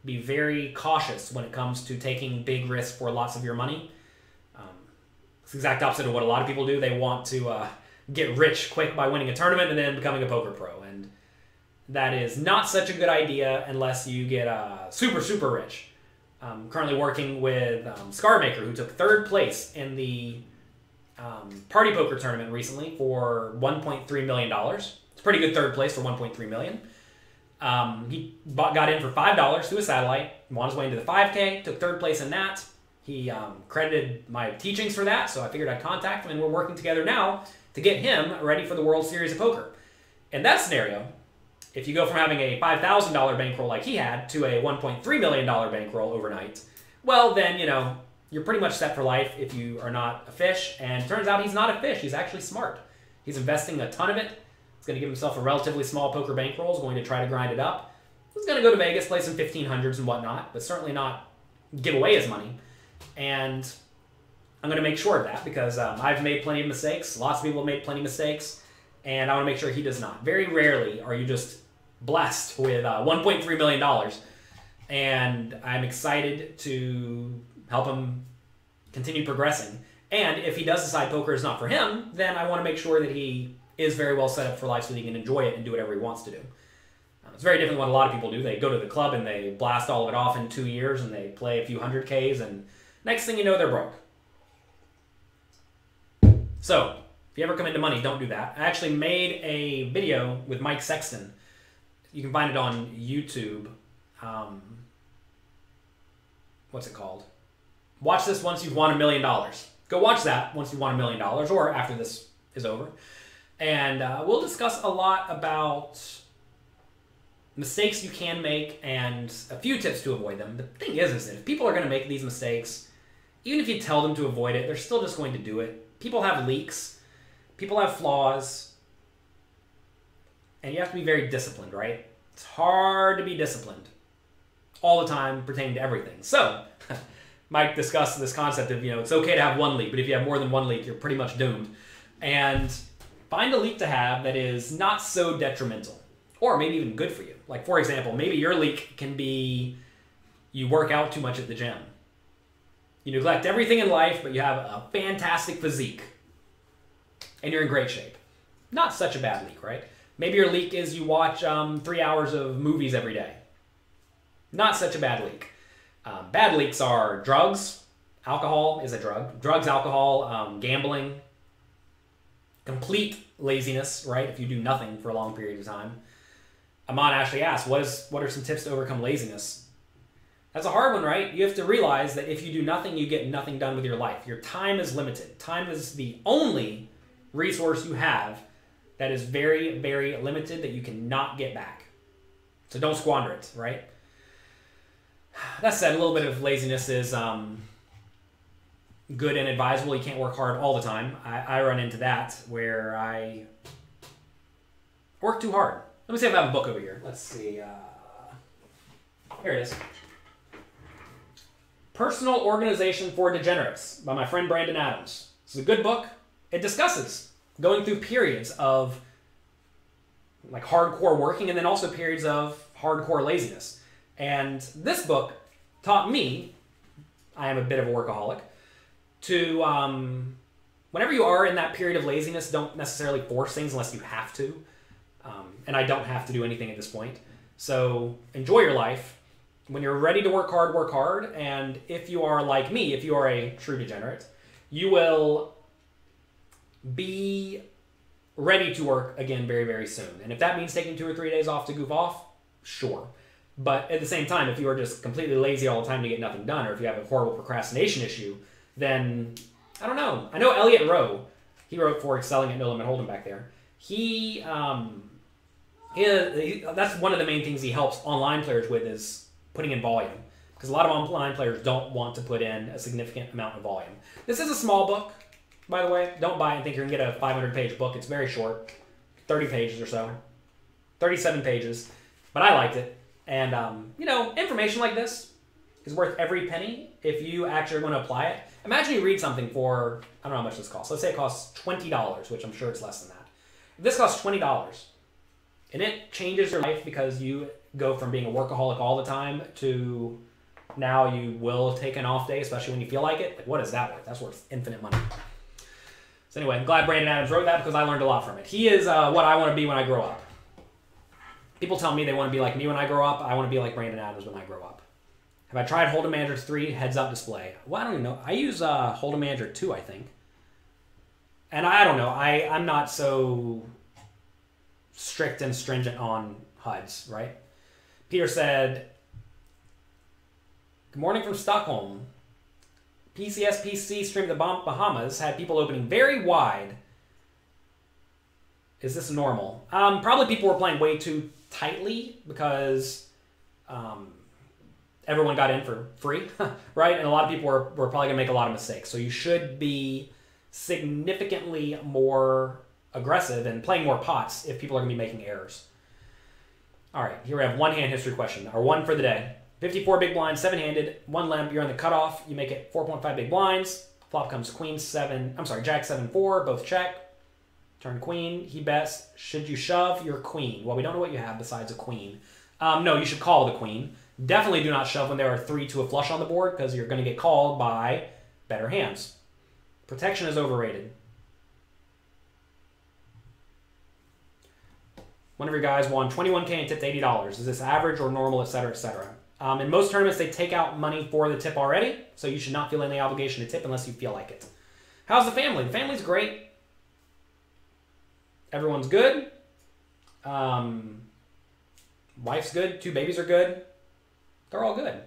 be very cautious when it comes to taking big risks for lots of your money. Um, it's the exact opposite of what a lot of people do. They want to uh, get rich quick by winning a tournament and then becoming a poker pro. And that is not such a good idea unless you get uh, super, super rich. I'm currently working with um, Scarmaker, who took third place in the um, party poker tournament recently for 1.3 million dollars. It's pretty good third place for 1.3 million. Um, he bought, got in for five dollars through a satellite, won his way into the 5K, took third place in that. He um, credited my teachings for that, so I figured I'd contact him, and we're working together now to get him ready for the World Series of Poker. In that scenario, if you go from having a $5,000 bankroll like he had to a $1.3 million bankroll overnight, well, then, you know, you're pretty much set for life if you are not a fish. And turns out he's not a fish. He's actually smart. He's investing a ton of it. He's going to give himself a relatively small poker bankroll. He's going to try to grind it up. He's going to go to Vegas, play some 1500s and whatnot, but certainly not give away his money. And I'm going to make sure of that because um, I've made plenty of mistakes. Lots of people have made plenty of mistakes. And I want to make sure he does not. Very rarely are you just blessed with uh, 1.3 million dollars, and I'm excited to help him continue progressing. And if he does decide poker is not for him, then I want to make sure that he is very well set up for life so that he can enjoy it and do whatever he wants to do. Uh, it's very different than what a lot of people do. They go to the club and they blast all of it off in two years and they play a few hundred Ks, and next thing you know, they're broke. So, if you ever come into money, don't do that. I actually made a video with Mike Sexton you can find it on YouTube. Um, what's it called? Watch this once you've won a million dollars. Go watch that once you've won a million dollars, or after this is over, and uh, we'll discuss a lot about mistakes you can make and a few tips to avoid them. The thing is, is that if people are going to make these mistakes, even if you tell them to avoid it, they're still just going to do it. People have leaks, people have flaws, and you have to be very disciplined, right? It's hard to be disciplined all the time pertaining to everything. So, <laughs> Mike discussed this concept of, you know, it's okay to have one leak, but if you have more than one leak, you're pretty much doomed. And find a leak to have that is not so detrimental or maybe even good for you. Like, for example, maybe your leak can be you work out too much at the gym. You neglect everything in life, but you have a fantastic physique and you're in great shape. Not such a bad leak, right? Maybe your leak is you watch um, three hours of movies every day. Not such a bad leak. Um, bad leaks are drugs, alcohol is a drug, drugs, alcohol, um, gambling, complete laziness, right? If you do nothing for a long period of time. Amon actually asked, what, is, what are some tips to overcome laziness? That's a hard one, right? You have to realize that if you do nothing, you get nothing done with your life. Your time is limited. Time is the only resource you have that is very, very limited that you cannot get back. So don't squander it, right? <sighs> That said, a little bit of laziness is um, good and advisable. You can't work hard all the time. I, I run into that where I work too hard. Let me see if I have a book over here. Let's see. Uh, here it is. Personal Organization for Degenerates by my friend Brandon Adams. It's a good book. It discusses going through periods of like hardcore working and then also periods of hardcore laziness. And this book taught me, I am a bit of a workaholic, to um, whenever you are in that period of laziness, don't necessarily force things unless you have to. Um, and I don't have to do anything at this point. So enjoy your life. When you're ready to work hard, work hard. And if you are like me, if you are a true degenerate, you will be ready to work again very, very soon. And if that means taking two or three days off to goof off, sure. But at the same time, if you are just completely lazy all the time to get nothing done, or if you have a horrible procrastination issue, then I don't know. I know Elliot Roe, he wrote for Excelling at No Limit Hold'em back there. He, um, he, he, that's one of the main things he helps online players with is putting in volume. Because a lot of online players don't want to put in a significant amount of volume. This is a small book, by the way. Don't buy and think you're going to get a 500 page book. It's very short, 30 pages or so, 37 pages. But I liked it. And, um, you know, information like this is worth every penny if you actually are going to apply it. Imagine you read something for, I don't know how much this costs. Let's say it costs $20, which I'm sure it's less than that. If this costs $20 and it changes your life because you go from being a workaholic all the time to now you will take an off day, especially when you feel like it, like what is that worth? That's worth infinite money. So anyway, I'm glad Brandon Adams wrote that because I learned a lot from it. He is uh, what I want to be when I grow up. People tell me they want to be like me when I grow up. I want to be like Brandon Adams when I grow up. Have I tried Hold'em Manager 3 heads up display? Well, I don't even know. I use uh, Hold'em Manager 2, I think. And I don't know. I, I'm not so strict and stringent on HUDs, right? Peter said, Good morning from Stockholm. PSPC stream the Bahamas had people opening very wide. Is this normal? Um, probably people were playing way too tightly because um, everyone got in for free, <laughs> right? And a lot of people were, were probably going to make a lot of mistakes. So you should be significantly more aggressive and playing more pots if people are going to be making errors. All right, here we have one hand history question, or one for the day. 54 big blinds, seven handed, one limp. You're on the cutoff. You make it 4.5 big blinds. Flop comes queen seven. I'm sorry, jack seven four. Both check. Turn queen. He bets. Should you shove your queen? Well, we don't know what you have besides a queen. Um, no, you should call the queen. Definitely do not shove when there are three to a flush on the board because you're going to get called by better hands. Protection is overrated. One of your guys won 21k and tipped $80. Is this average or normal, etc., etc.? Um, in most tournaments, they take out money for the tip already, so you should not feel any obligation to tip unless you feel like it. How's the family? The family's great. Everyone's good. Um, wife's good. Two babies are good. They're all good.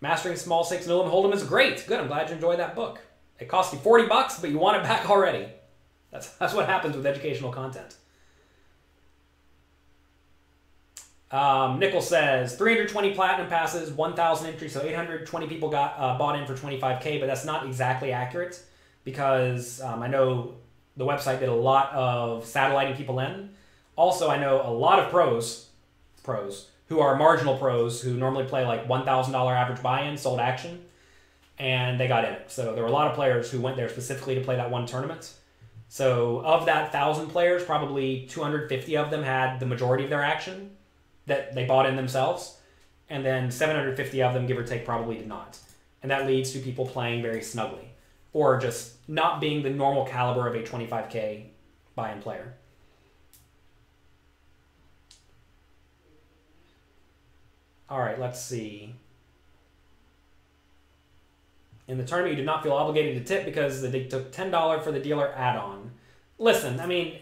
Mastering Small Stakes No Limit Hold'em is great. Good. I'm glad you enjoyed that book. It cost you 40 bucks, but you want it back <laughs> already. That's, that's what happens with educational content. Um, Nickel says 320 platinum passes, 1,000 entries, so 820 people got uh, bought in for 25k, but that's not exactly accurate because um, I know the website did a lot of satelliting people in. Also, I know a lot of pros, pros who are marginal pros who normally play like $1,000 average buy-in, sold action, and they got in. So there were a lot of players who went there specifically to play that one tournament. So of that thousand players, probably 250 of them had the majority of their action that they bought in themselves, and then 750 of them, give or take, probably did not. And that leads to people playing very snugly, or just not being the normal caliber of a 25k buy-in player. All right, let's see. In the tournament, you did not feel obligated to tip because they took $10 for the dealer add-on. Listen, I mean,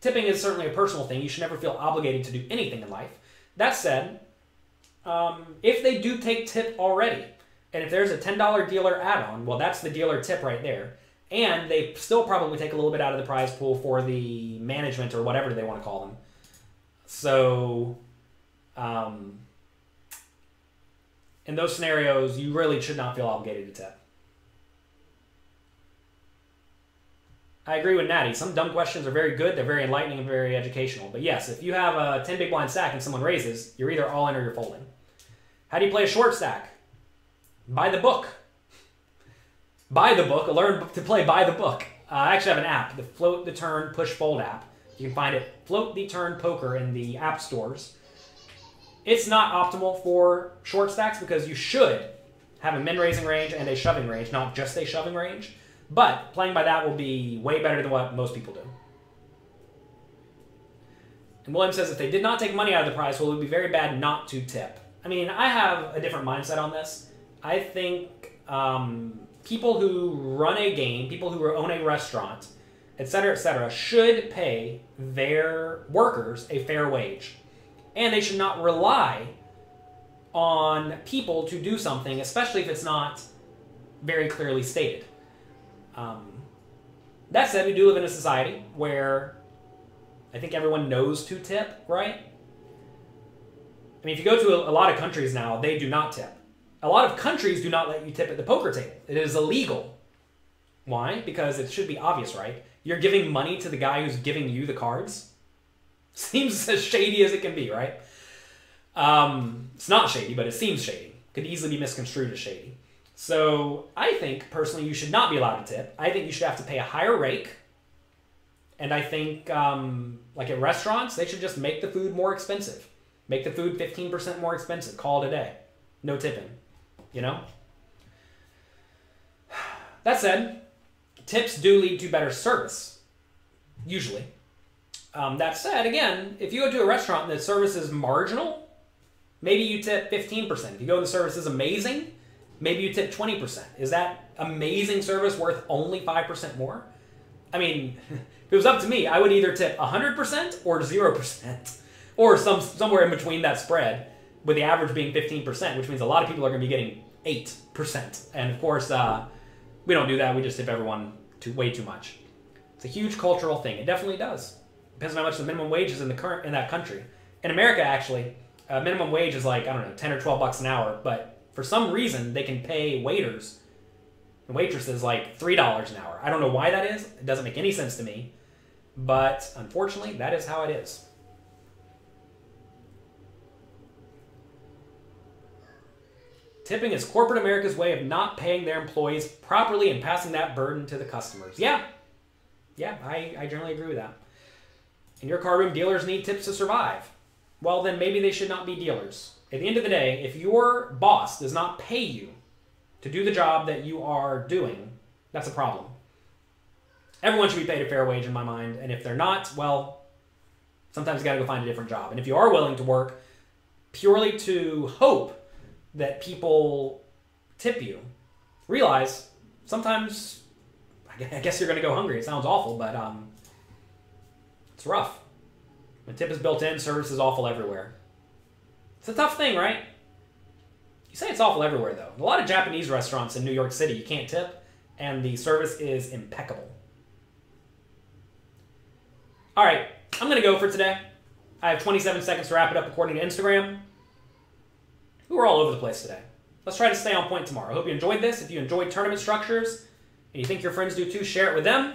tipping is certainly a personal thing. You should never feel obligated to do anything in life. That said, um, if they do take tip already, and if there's a $10 dealer add-on, well, that's the dealer tip right there. And they still probably take a little bit out of the prize pool for the management or whatever they want to call them. So, um, in those scenarios, you really should not feel obligated to tip. I agree with Natty. Some dumb questions are very good. They're very enlightening and very educational. But yes, if you have a 10 big blind stack and someone raises, you're either all in or you're folding. How do you play a short stack? Buy the book. Buy the book. Learn to play by the book. Uh, I actually have an app, the Float the Turn Push Fold app. You can find it Float the Turn Poker in the app stores. It's not optimal for short stacks because you should have a min raising range and a shoving range, not just a shoving range. But playing by that will be way better than what most people do. And William says if they did not take money out of the prize, well, it would be very bad not to tip. I mean, I have a different mindset on this. I think um, people who run a game, people who own a restaurant, etc., etc., should pay their workers a fair wage. And they should not rely on people to do something, especially if it's not very clearly stated. Um, that said, we do live in a society where I think everyone knows to tip, right? I mean, if you go to a, a, lot of countries now, they do not tip. A lot of countries do not let you tip at the poker table. It is illegal. Why? Because it should be obvious, right? You're giving money to the guy who's giving you the cards. <laughs> Seems as shady as it can be, right? Um, it's not shady, but it seems shady. Could easily be misconstrued as shady. So I think personally you should not be allowed to tip. I think you should have to pay a higher rake. And I think, um, like at restaurants, they should just make the food more expensive. Make the food 15% more expensive. Call it a day. No tipping. You know? That said, tips do lead to better service. Usually. Um, that said, again, if you go to a restaurant and the service is marginal, maybe you tip 15%. If you go and the service is amazing, maybe you tip 20%. Is that amazing service worth only 5% more? I mean, <laughs> if it was up to me, I would either tip 100% or 0%, <laughs> or some somewhere in between that spread, with the average being 15%, which means a lot of people are going to be getting 8%. And of course, uh, we don't do that. We just tip everyone to way too much. It's a huge cultural thing. It definitely does. Depends on how much the minimum wage is in the current in that country. In America, actually, uh, minimum wage is like I don't know, 10 or 12 bucks an hour, but for some reason they can pay waiters and waitresses like three dollars an hour. I don't know why that is. It doesn't make any sense to me, but unfortunately, that is how it is. Tipping is corporate America's way of not paying their employees properly and passing that burden to the customers. Yeah, yeah, I, I generally agree with that. In your car room, dealers need tips to survive. Well, then maybe they should not be dealers at the end of the day, if your boss does not pay you to do the job that you are doing, that's a problem. Everyone should be paid a fair wage in my mind, and if they're not, well, sometimes you got to go find a different job. And if you are willing to work purely to hope that people tip you, realize sometimes I guess you're going to go hungry. It sounds awful, but um, it's rough. When tip is built in, service is awful everywhere. It's a tough thing, right? You say it's awful everywhere, though. A lot of Japanese restaurants in New York City, you can't tip, and the service is impeccable. All right, I'm going to go for today. I have 27 seconds to wrap it up according to Instagram. We were all over the place today. Let's try to stay on point tomorrow. I hope you enjoyed this. If you enjoyed tournament structures and you think your friends do too, share it with them.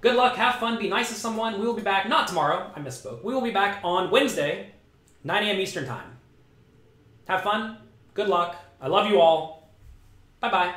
Good luck, have fun, be nice to someone. We will be back, not tomorrow, I misspoke. We will be back on Wednesday, 9 a.m. Eastern Time. Have fun, good luck, I love you all. Bye bye.